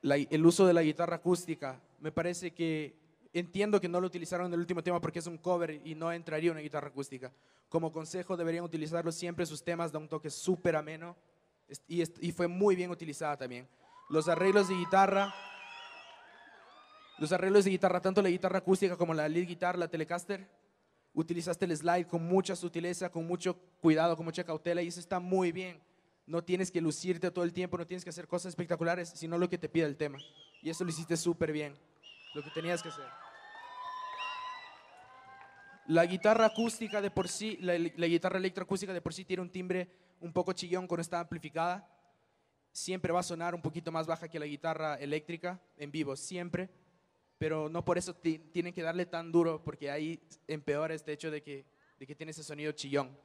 [SPEAKER 3] La- el uso de la guitarra acústica, me parece que entiendo que no lo utilizaron en el último tema porque es un cover y no entraría una guitarra acústica. Como consejo deberían utilizarlo siempre sus temas, da un toque súper ameno y, y fue muy bien utilizada también. Los arreglos de guitarra, los arreglos de guitarra, tanto la guitarra acústica como la lead guitar, la Telecaster, utilizaste el slide con mucha sutileza, con mucho cuidado, con mucha cautela y eso está muy bien. No tienes que lucirte todo el tiempo, no tienes que hacer cosas espectaculares, sino lo que te pide el tema. Y eso lo hiciste súper bien, lo que tenías que hacer. La guitarra acústica de por sí, la, guitarra electroacústica de por sí tiene un timbre un poco chillón cuando está amplificada. Siempre va a sonar un poquito más baja que la guitarra eléctrica en vivo, siempre. Pero no por eso ti- tienen que darle tan duro, porque ahí empeora este hecho de que, de que tiene ese sonido chillón.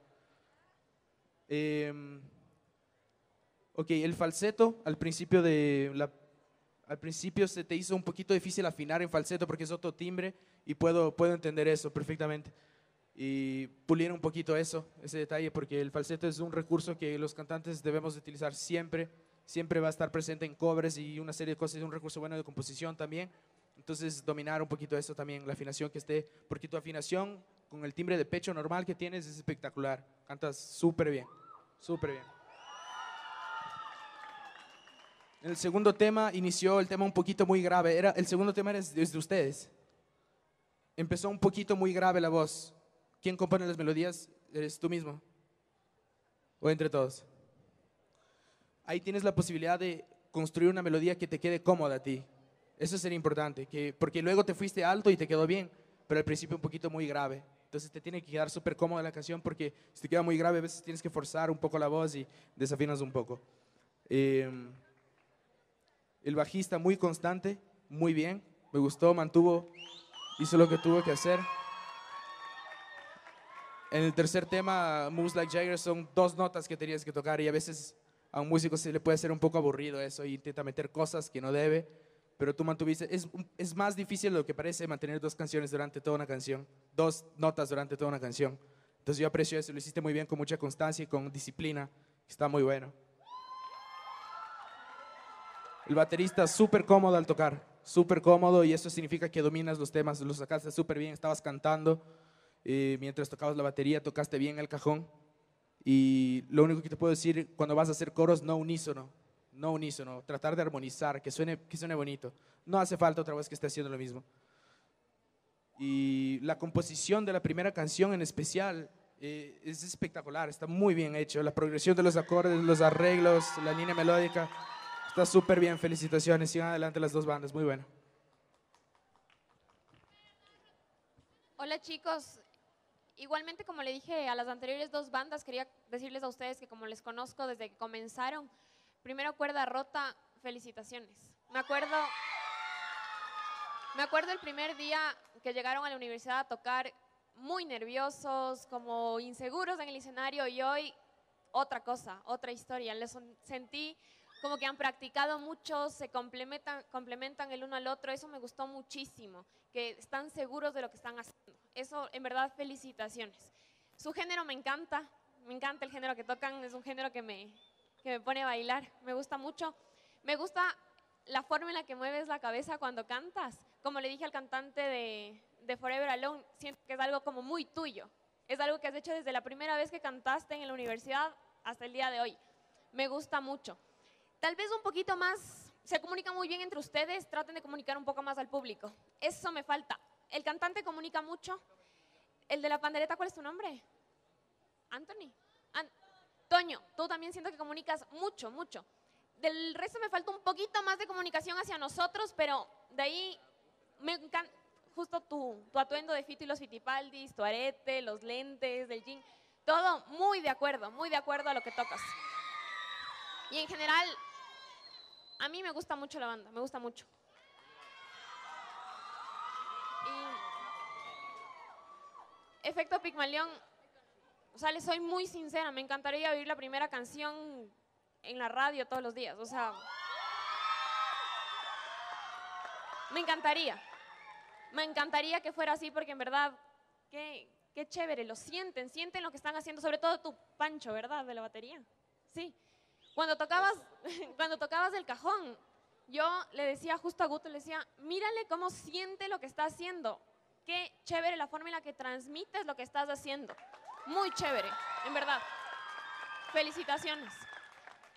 [SPEAKER 3] Em, ok, el falseto al principio de la, al principio se te hizo un poquito difícil afinar en falseto porque es otro timbre y puedo, puedo entender eso perfectamente. Y pulir un poquito eso, ese detalle, porque el falseto es un recurso que los cantantes debemos de utilizar siempre, siempre va a estar presente en covers y una serie de cosas, es un recurso bueno de composición también. Entonces, dominar un poquito eso también, la afinación que esté, porque tu afinación con el timbre de pecho normal que tienes es espectacular, cantas súper bien, súper bien. En el segundo tema inició el tema un poquito muy grave. Era, el segundo tema es de ustedes. Empezó un poquito muy grave la voz. ¿Quién compone las melodías? ¿Eres tú mismo? ¿O entre todos? Ahí tienes la posibilidad de construir una melodía que te quede cómoda a ti. Eso sería importante, que, porque luego te fuiste alto y te quedó bien, pero al principio un poquito muy grave. Entonces te tiene que quedar súper cómoda la canción porque si te queda muy grave a veces tienes que forzar un poco la voz y desafinas un poco. Em, el bajista muy constante, muy bien, me gustó, mantuvo, hizo lo que tuvo que hacer. En el tercer tema, Moves Like Jagger, son dos notas que tenías que tocar y a veces a un músico se le puede hacer un poco aburrido eso y intenta meter cosas que no debe, pero tú mantuviste, es, es más difícil de lo que parece mantener dos canciones durante toda una canción, dos notas durante toda una canción. Entonces yo aprecio eso, lo hiciste muy bien, con mucha constancia y con disciplina, está muy bueno. El baterista súper cómodo al tocar, súper cómodo y eso significa que dominas los temas, los sacaste súper bien, estabas cantando y mientras tocabas la batería, tocaste bien el cajón. Y lo único que te puedo decir, cuando vas a hacer coros, no unísono, no unísono, tratar de armonizar, que suene, que suene bonito. No hace falta otra vez que esté haciendo lo mismo. Y la composición de la primera canción en especial eh, es espectacular, está muy bien hecho. La progresión de los acordes, los arreglos, la línea melódica, está súper bien. Felicitaciones, sigan adelante las dos bandas, muy bueno.
[SPEAKER 5] Hola chicos, igualmente como le dije a las anteriores dos bandas, quería decirles a ustedes que como les conozco desde que comenzaron, primero cuerda rota, felicitaciones. Me acuerdo, me acuerdo el primer día que llegaron a la universidad a tocar muy nerviosos, como inseguros en el escenario y hoy otra cosa, otra historia. Les sentí como que han practicado mucho, se complementan, complementan el uno al otro, eso me gustó muchísimo, que están seguros de lo que están haciendo. Eso, en verdad, felicitaciones. Su género me encanta, me encanta el género que tocan, es un género que me, que me pone a bailar, me gusta mucho. Me gusta la forma en la que mueves la cabeza cuando cantas. Como le dije al cantante de, de Forever Alone, siento que es algo como muy tuyo. Es algo que has hecho desde la primera vez que cantaste en la universidad hasta el día de hoy. Me gusta mucho. Tal vez un poquito más, se comunica muy bien entre ustedes, traten de comunicar un poco más al público. Eso me falta. El cantante comunica mucho. El de la pandereta, ¿cuál es tu nombre? Anthony. Toño, tú también siento que comunicas mucho, mucho. Del resto me falta un poquito más de comunicación hacia nosotros, pero de ahí me encanta justo tu, tu atuendo de Fito y los Fitipaldis, tu arete, los lentes, del jean, todo muy de acuerdo, muy de acuerdo a lo que tocas. Y en general, a mí me gusta mucho la banda, me gusta mucho. Y Efecto Pigmalión, o sea, les soy muy sincera, me encantaría oír la primera canción en la radio todos los días, o sea, me encantaría, me encantaría que fuera así porque en verdad, qué, qué chévere, lo sienten, sienten lo que están haciendo, sobre todo tu Pancho, ¿verdad? De la batería, sí. Cuando tocabas, cuando tocabas el cajón, yo le decía justo a Guto, le decía, mírale cómo siente lo que está haciendo. Qué chévere la forma en la que transmites lo que estás haciendo. Muy chévere, en verdad. Felicitaciones.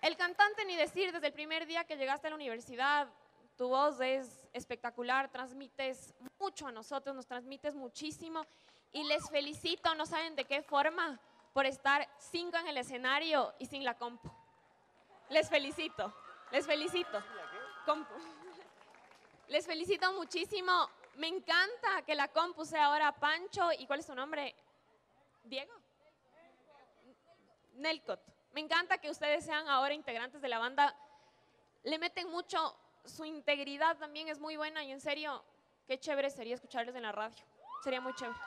[SPEAKER 5] El cantante, ni decir, desde el primer día que llegaste a la universidad, tu voz es espectacular, transmites mucho a nosotros, nos transmites muchísimo y les felicito, no saben de qué forma, por estar cinco en el escenario y sin la compu. Les felicito, les felicito. Les felicito muchísimo. Me encanta que la compu sea ahora Pancho. ¿Y cuál es su nombre? Diego. Nelcott. Me encanta que ustedes sean ahora integrantes de la banda. Le meten mucho, su integridad también es muy buena y en serio, qué chévere sería escucharles en la radio. Sería muy chévere.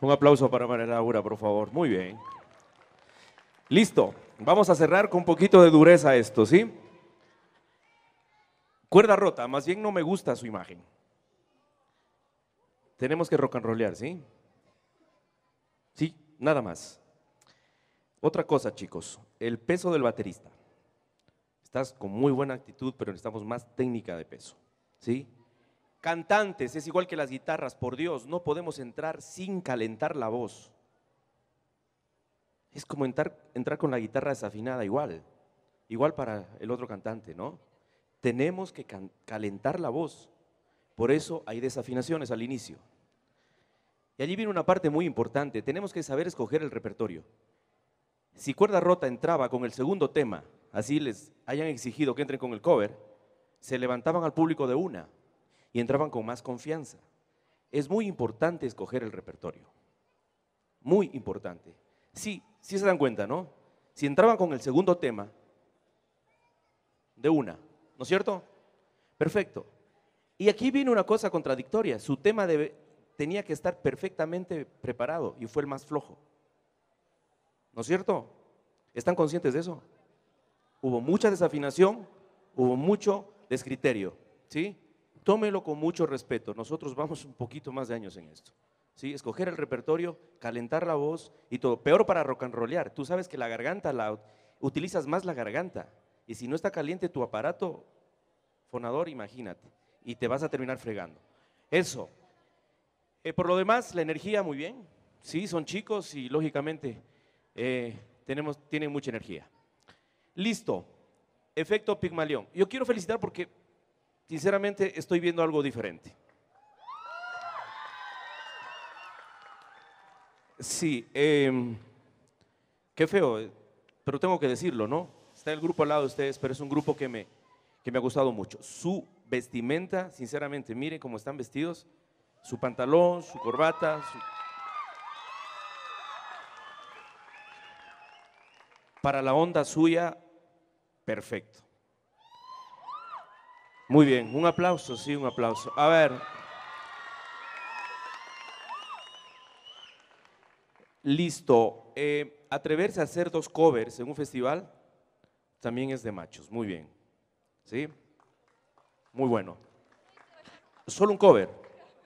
[SPEAKER 4] Un aplauso para María Laura, por favor. Muy bien. Listo, vamos a cerrar con un poquito de dureza esto, ¿sí? Cuerda rota, más bien no me gusta su imagen. Tenemos que rock and rollear, ¿sí? Sí, nada más. Otra cosa, chicos, el peso del baterista. Estás con muy buena actitud, pero necesitamos más técnica de peso, ¿sí? Cantantes, es igual que las guitarras, por Dios, no podemos entrar sin calentar la voz. Es como entrar, con la guitarra desafinada, igual. Igual para el otro cantante, ¿no? Tenemos que calentar la voz. Por eso hay desafinaciones al inicio. Y allí viene una parte muy importante. Tenemos que saber escoger el repertorio. Si Cuerda Rota entraba con el segundo tema, así les hayan exigido que entren con el cover, se levantaban al público de una y entraban con más confianza. Es muy importante escoger el repertorio. Muy importante. Sí, sí se dan cuenta, ¿no? Si entraban con el segundo tema, de una, ¿no es cierto? Perfecto. Y aquí viene una cosa contradictoria. Su tema tenía que estar perfectamente preparado y fue el más flojo. ¿No es cierto? ¿Están conscientes de eso? Hubo mucha desafinación, hubo mucho descriterio, ¿sí? Tómelo con mucho respeto. Nosotros vamos un poquito más de años en esto. ¿Sí? Escoger el repertorio, calentar la voz y todo. Peor para rock and rollear. Tú sabes que la garganta, la, utilizas más la garganta. Y si no está caliente tu aparato fonador, imagínate. Y te vas a terminar fregando. Eso. Eh, por lo demás, la energía, muy bien. Sí, son chicos y lógicamente eh, tenemos, tienen mucha energía. Listo. Efecto Pigmalión. Yo quiero felicitar porque, sinceramente, estoy viendo algo diferente. Sí, em, qué feo, pero tengo que decirlo, ¿no? Está el grupo al lado de ustedes, pero es un grupo que me, que me ha gustado mucho. Su vestimenta, sinceramente, miren cómo están vestidos, su pantalón, su corbata, para la onda suya, perfecto. Muy bien, un aplauso, sí, un aplauso. A ver. Listo. Eh, atreverse a hacer dos covers en un festival también es de machos. Muy bien. ¿Sí? Muy bueno. Solo un cover.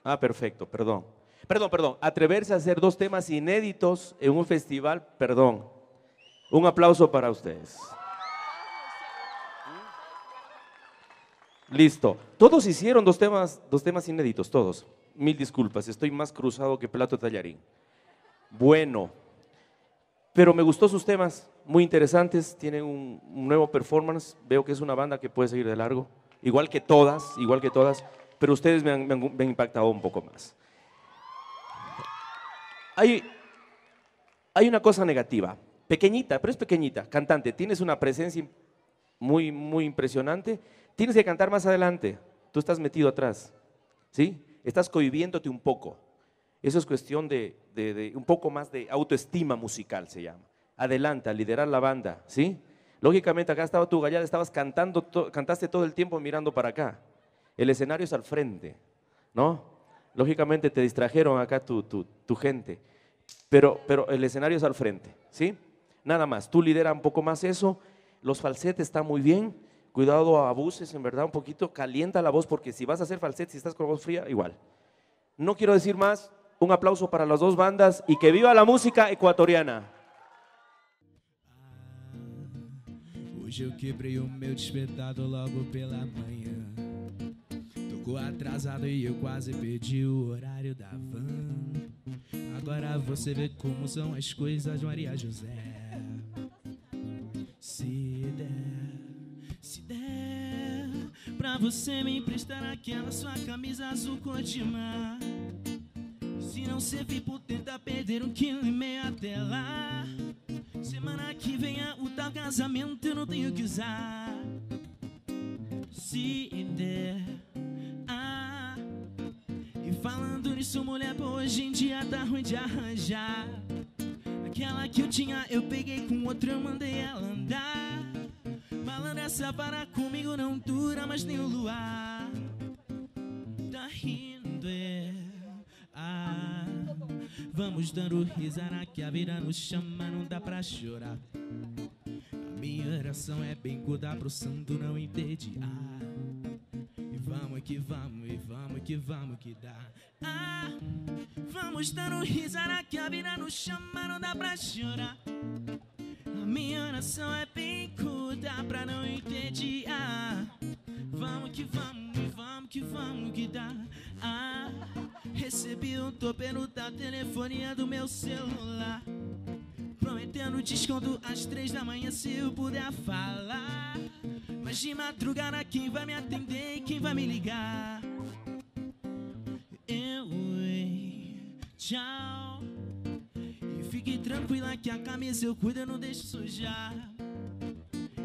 [SPEAKER 4] Ah, perfecto, perdón. Perdón, perdón. Atreverse a hacer dos temas inéditos en un festival, perdón. Un aplauso para ustedes. Listo. Todos hicieron dos temas, dos temas inéditos, todos. Mil disculpas, estoy más cruzado que plato de tallarín bueno. Pero me gustó sus temas, muy interesantes, tienen un, nuevo performance, veo que es una banda que puede seguir de largo, igual que todas, igual que todas, pero ustedes me han, impactado un poco más. Hay, hay una cosa negativa, pequeñita, pero es pequeñita, cantante, tienes una presencia muy, muy impresionante, tienes que cantar más adelante, tú estás metido atrás, ¿sí? Estás cohibiéndote un poco. Eso es cuestión de, un poco más de autoestima musical, se llama. Adelanta, liderar la banda, ¿sí? Lógicamente acá estaba tu gallada, estabas cantando, cantaste todo el tiempo mirando para acá. El escenario es al frente, ¿no? Lógicamente te distrajeron acá tu, tu, gente, pero, pero el escenario es al frente, ¿sí? Nada más, tú lidera un poco más eso, los falsetes están muy bien, cuidado abuses, en verdad, un poquito, calienta la voz, porque si vas a hacer falsete, si estás con voz fría, igual. No quiero decir más, un aplauso para las dos bandas y que viva la música ecuatoriana.
[SPEAKER 6] Hoje eu quebrei o meu despertador logo pela manhã. Tocou atrasado e eu quase perdi o horário da van. Agora você vê como são as coisas, Maria José. Se der, se der, pra você me emprestar aquela sua camisa azul cor mar. Se não servir por tentar perder um quilo e meio até lá. Semana que vem é o tal casamento eu não tenho que usar. Se der. Ah, E falando nisso mulher hoje em dia tá ruim de arranjar. Aquela que eu tinha eu peguei com outra eu mandei ela andar. Malandra para comigo não dura mas nem o luar. Tá rindo é. Ah, vamos dando risada que a vida nos chama, não dá pra chorar. A minha oração é bem cuidar pro santo não entediar. E vamos que vamos, e vamos que vamos que dá. Ah, vamos dando risada que a vida nos chama, não dá pra chorar. A minha oração é bem cuidar pra não entediar. Vamos que vamos, e vamos que vamos que dá. Ah, Recebi um topeiro da telefonia do meu celular. Prometendo desconto às três da manhã se eu puder falar. Mas de madrugada quem vai me atender e quem vai me ligar? Eu, tchau. E fique tranquila que a camisa eu cuido, eu não deixo sujar.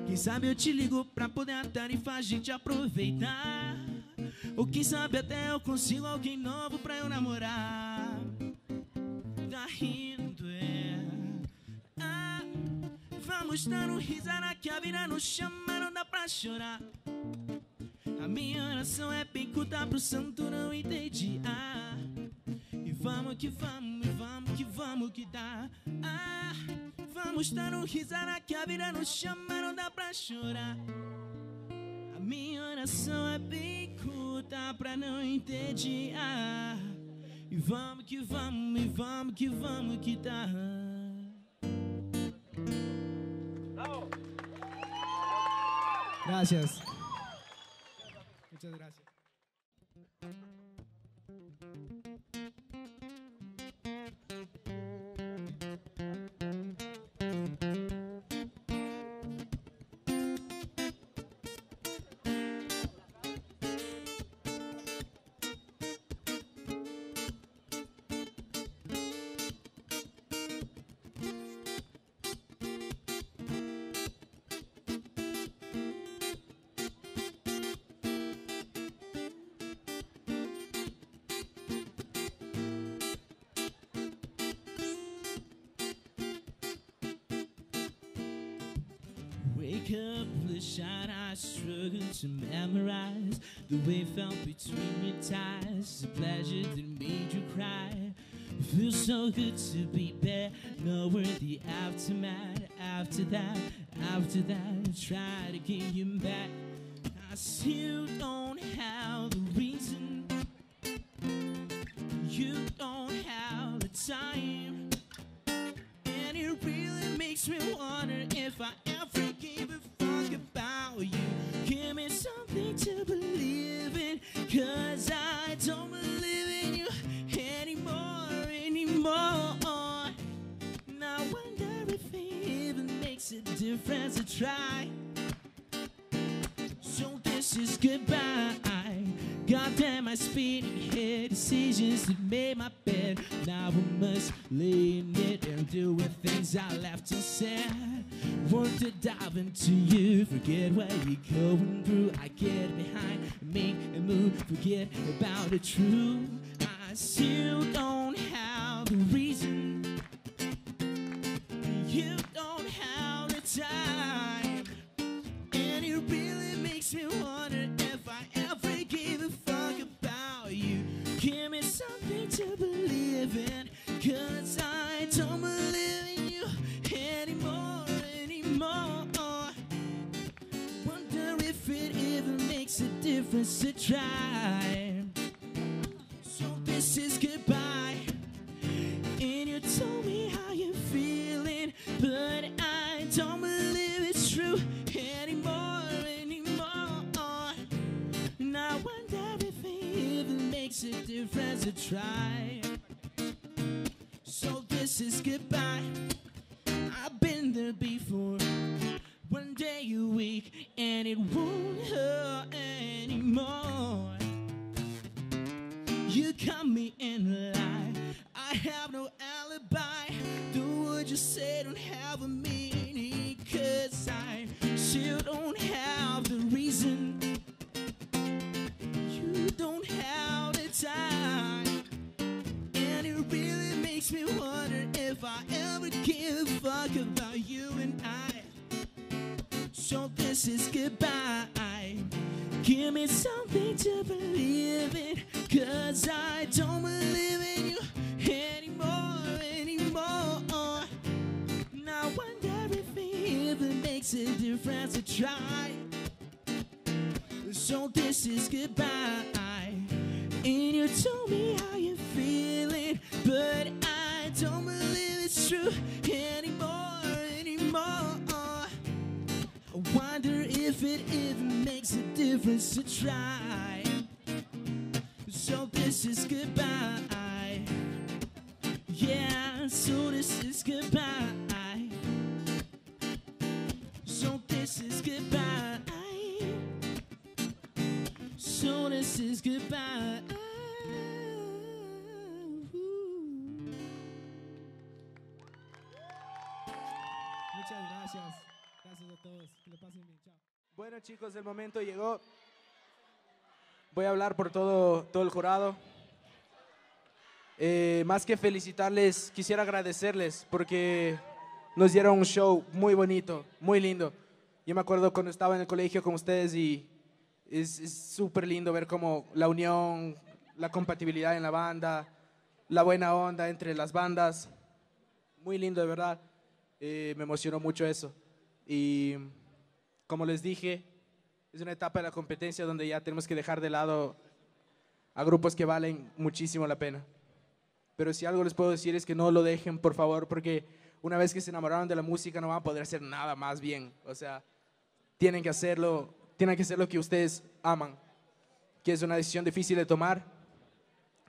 [SPEAKER 6] Quem sabe eu te ligo pra poder a tarifa a gente aproveitar o que sabe até eu consigo alguém novo pra eu namorar. Tá rindo, é. Ah, vamos dar um risada que a vida nos chama, não dá pra chorar. A minha oração é bem curta pro santo não entediar. Ah, e vamos que vamos, vamos que vamos que dá. Ah, vamos dar um risada que a vida nos chama, não dá pra chorar. Minha oração é bem curta pra não entediar. E vamos que vamos, e vamos que vamos que tá.
[SPEAKER 1] Gracias.
[SPEAKER 6] The way felt between your thighs, the pleasure that made you cry. It feels so good to be there. Nowhere the aftermath. After that, after that, I try to get you back. I see you try. So this is goodbye. Yeah, so this is goodbye. So this is goodbye. So this is goodbye.
[SPEAKER 1] Muchas gracias. Gracias a todos. Que le pasen bien. Chao.
[SPEAKER 3] Bueno chicos, el momento llegó voy a hablar por todo, todo el jurado. Eh, más que felicitarles, quisiera agradecerles porque nos dieron un show muy bonito, muy lindo. Yo me acuerdo cuando estaba en el colegio con ustedes y es súper lindo ver cómo la unión, la compatibilidad en la banda, la buena onda entre las bandas. Muy lindo, de verdad. Eh, me emocionó mucho eso. Y como les dije, es una etapa de la competencia donde ya tenemos que dejar de lado a grupos que valen muchísimo la pena. Pero si algo les puedo decir es que no lo dejen, por favor, porque una vez que se enamoraron de la música no van a poder hacer nada más bien. O sea, tienen que hacerlo, tienen que hacer lo que ustedes aman, que es una decisión difícil de tomar.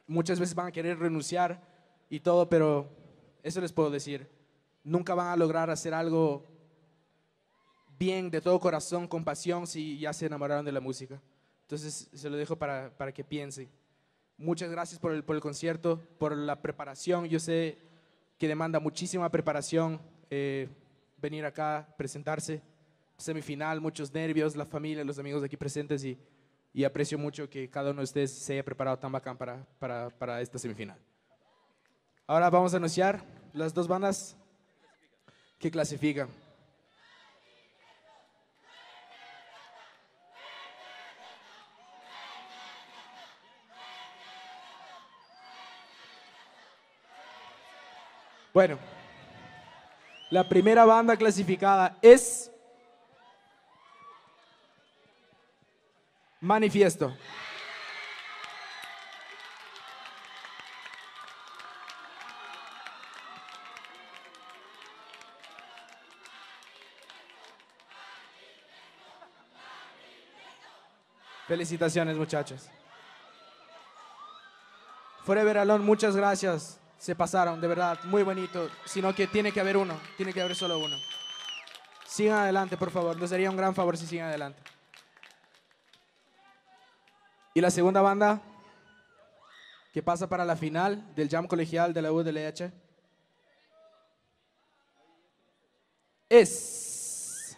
[SPEAKER 3] Muchas veces van a querer renunciar y todo, pero eso les puedo decir. Nunca van a lograr hacer algo bien, de todo corazón, con pasión, si ya se enamoraron de la música. Entonces, se lo dejo para, para que piensen. Muchas gracias por el, por el concierto, por la preparación. Yo sé que demanda muchísima preparación eh, venir acá, presentarse. Semifinal, muchos nervios, la familia, los amigos aquí presentes y, y aprecio mucho que cada uno de ustedes se haya preparado tan bacán para, para, para esta semifinal. Ahora vamos a anunciar las dos bandas que clasifican. Bueno, la primera banda clasificada es Manifiesto. Felicitaciones muchachos. Forever Alone, muchas gracias. Se pasaron, de verdad, muy bonito. Sino que tiene que haber uno, tiene que haber solo uno. Sigan adelante, por favor. Nos sería un gran favor si siguen adelante. Y la segunda banda que pasa para la final del Jam Colegial de la UDLH es...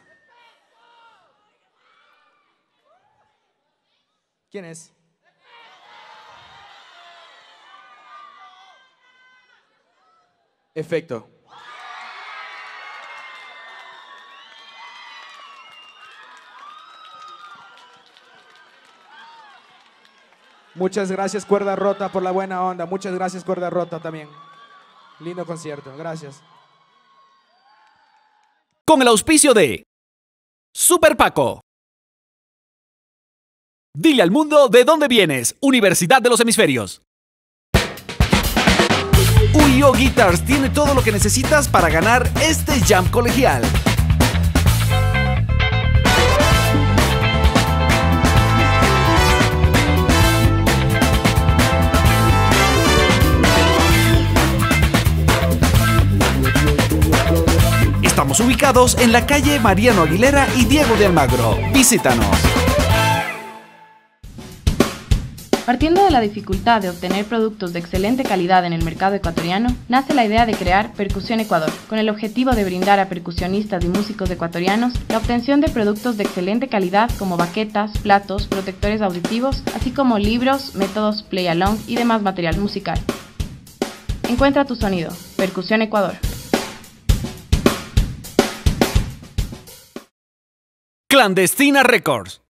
[SPEAKER 3] ¿Quién es? Efecto. Muchas gracias Cuerda Rota por la buena onda. Muchas gracias Cuerda Rota también. Lindo concierto. Gracias.
[SPEAKER 7] Con el auspicio de Super Paco. Dile al mundo de dónde vienes. Universidad de los Hemisferios. UIO Guitars tiene todo lo que necesitas para ganar este jam colegial. Estamos ubicados en la calle Mariano Aguilera y Diego de Almagro. Visítanos.
[SPEAKER 8] Partiendo de la dificultad de obtener productos de excelente calidad en el mercado ecuatoriano, nace la idea de crear Percusión Ecuador, con el objetivo de brindar a percusionistas y músicos ecuatorianos la obtención de productos de excelente calidad como baquetas, platos, protectores auditivos, así como libros, métodos play along y demás material musical. Encuentra tu sonido, Percusión Ecuador.
[SPEAKER 7] Clandestina Records.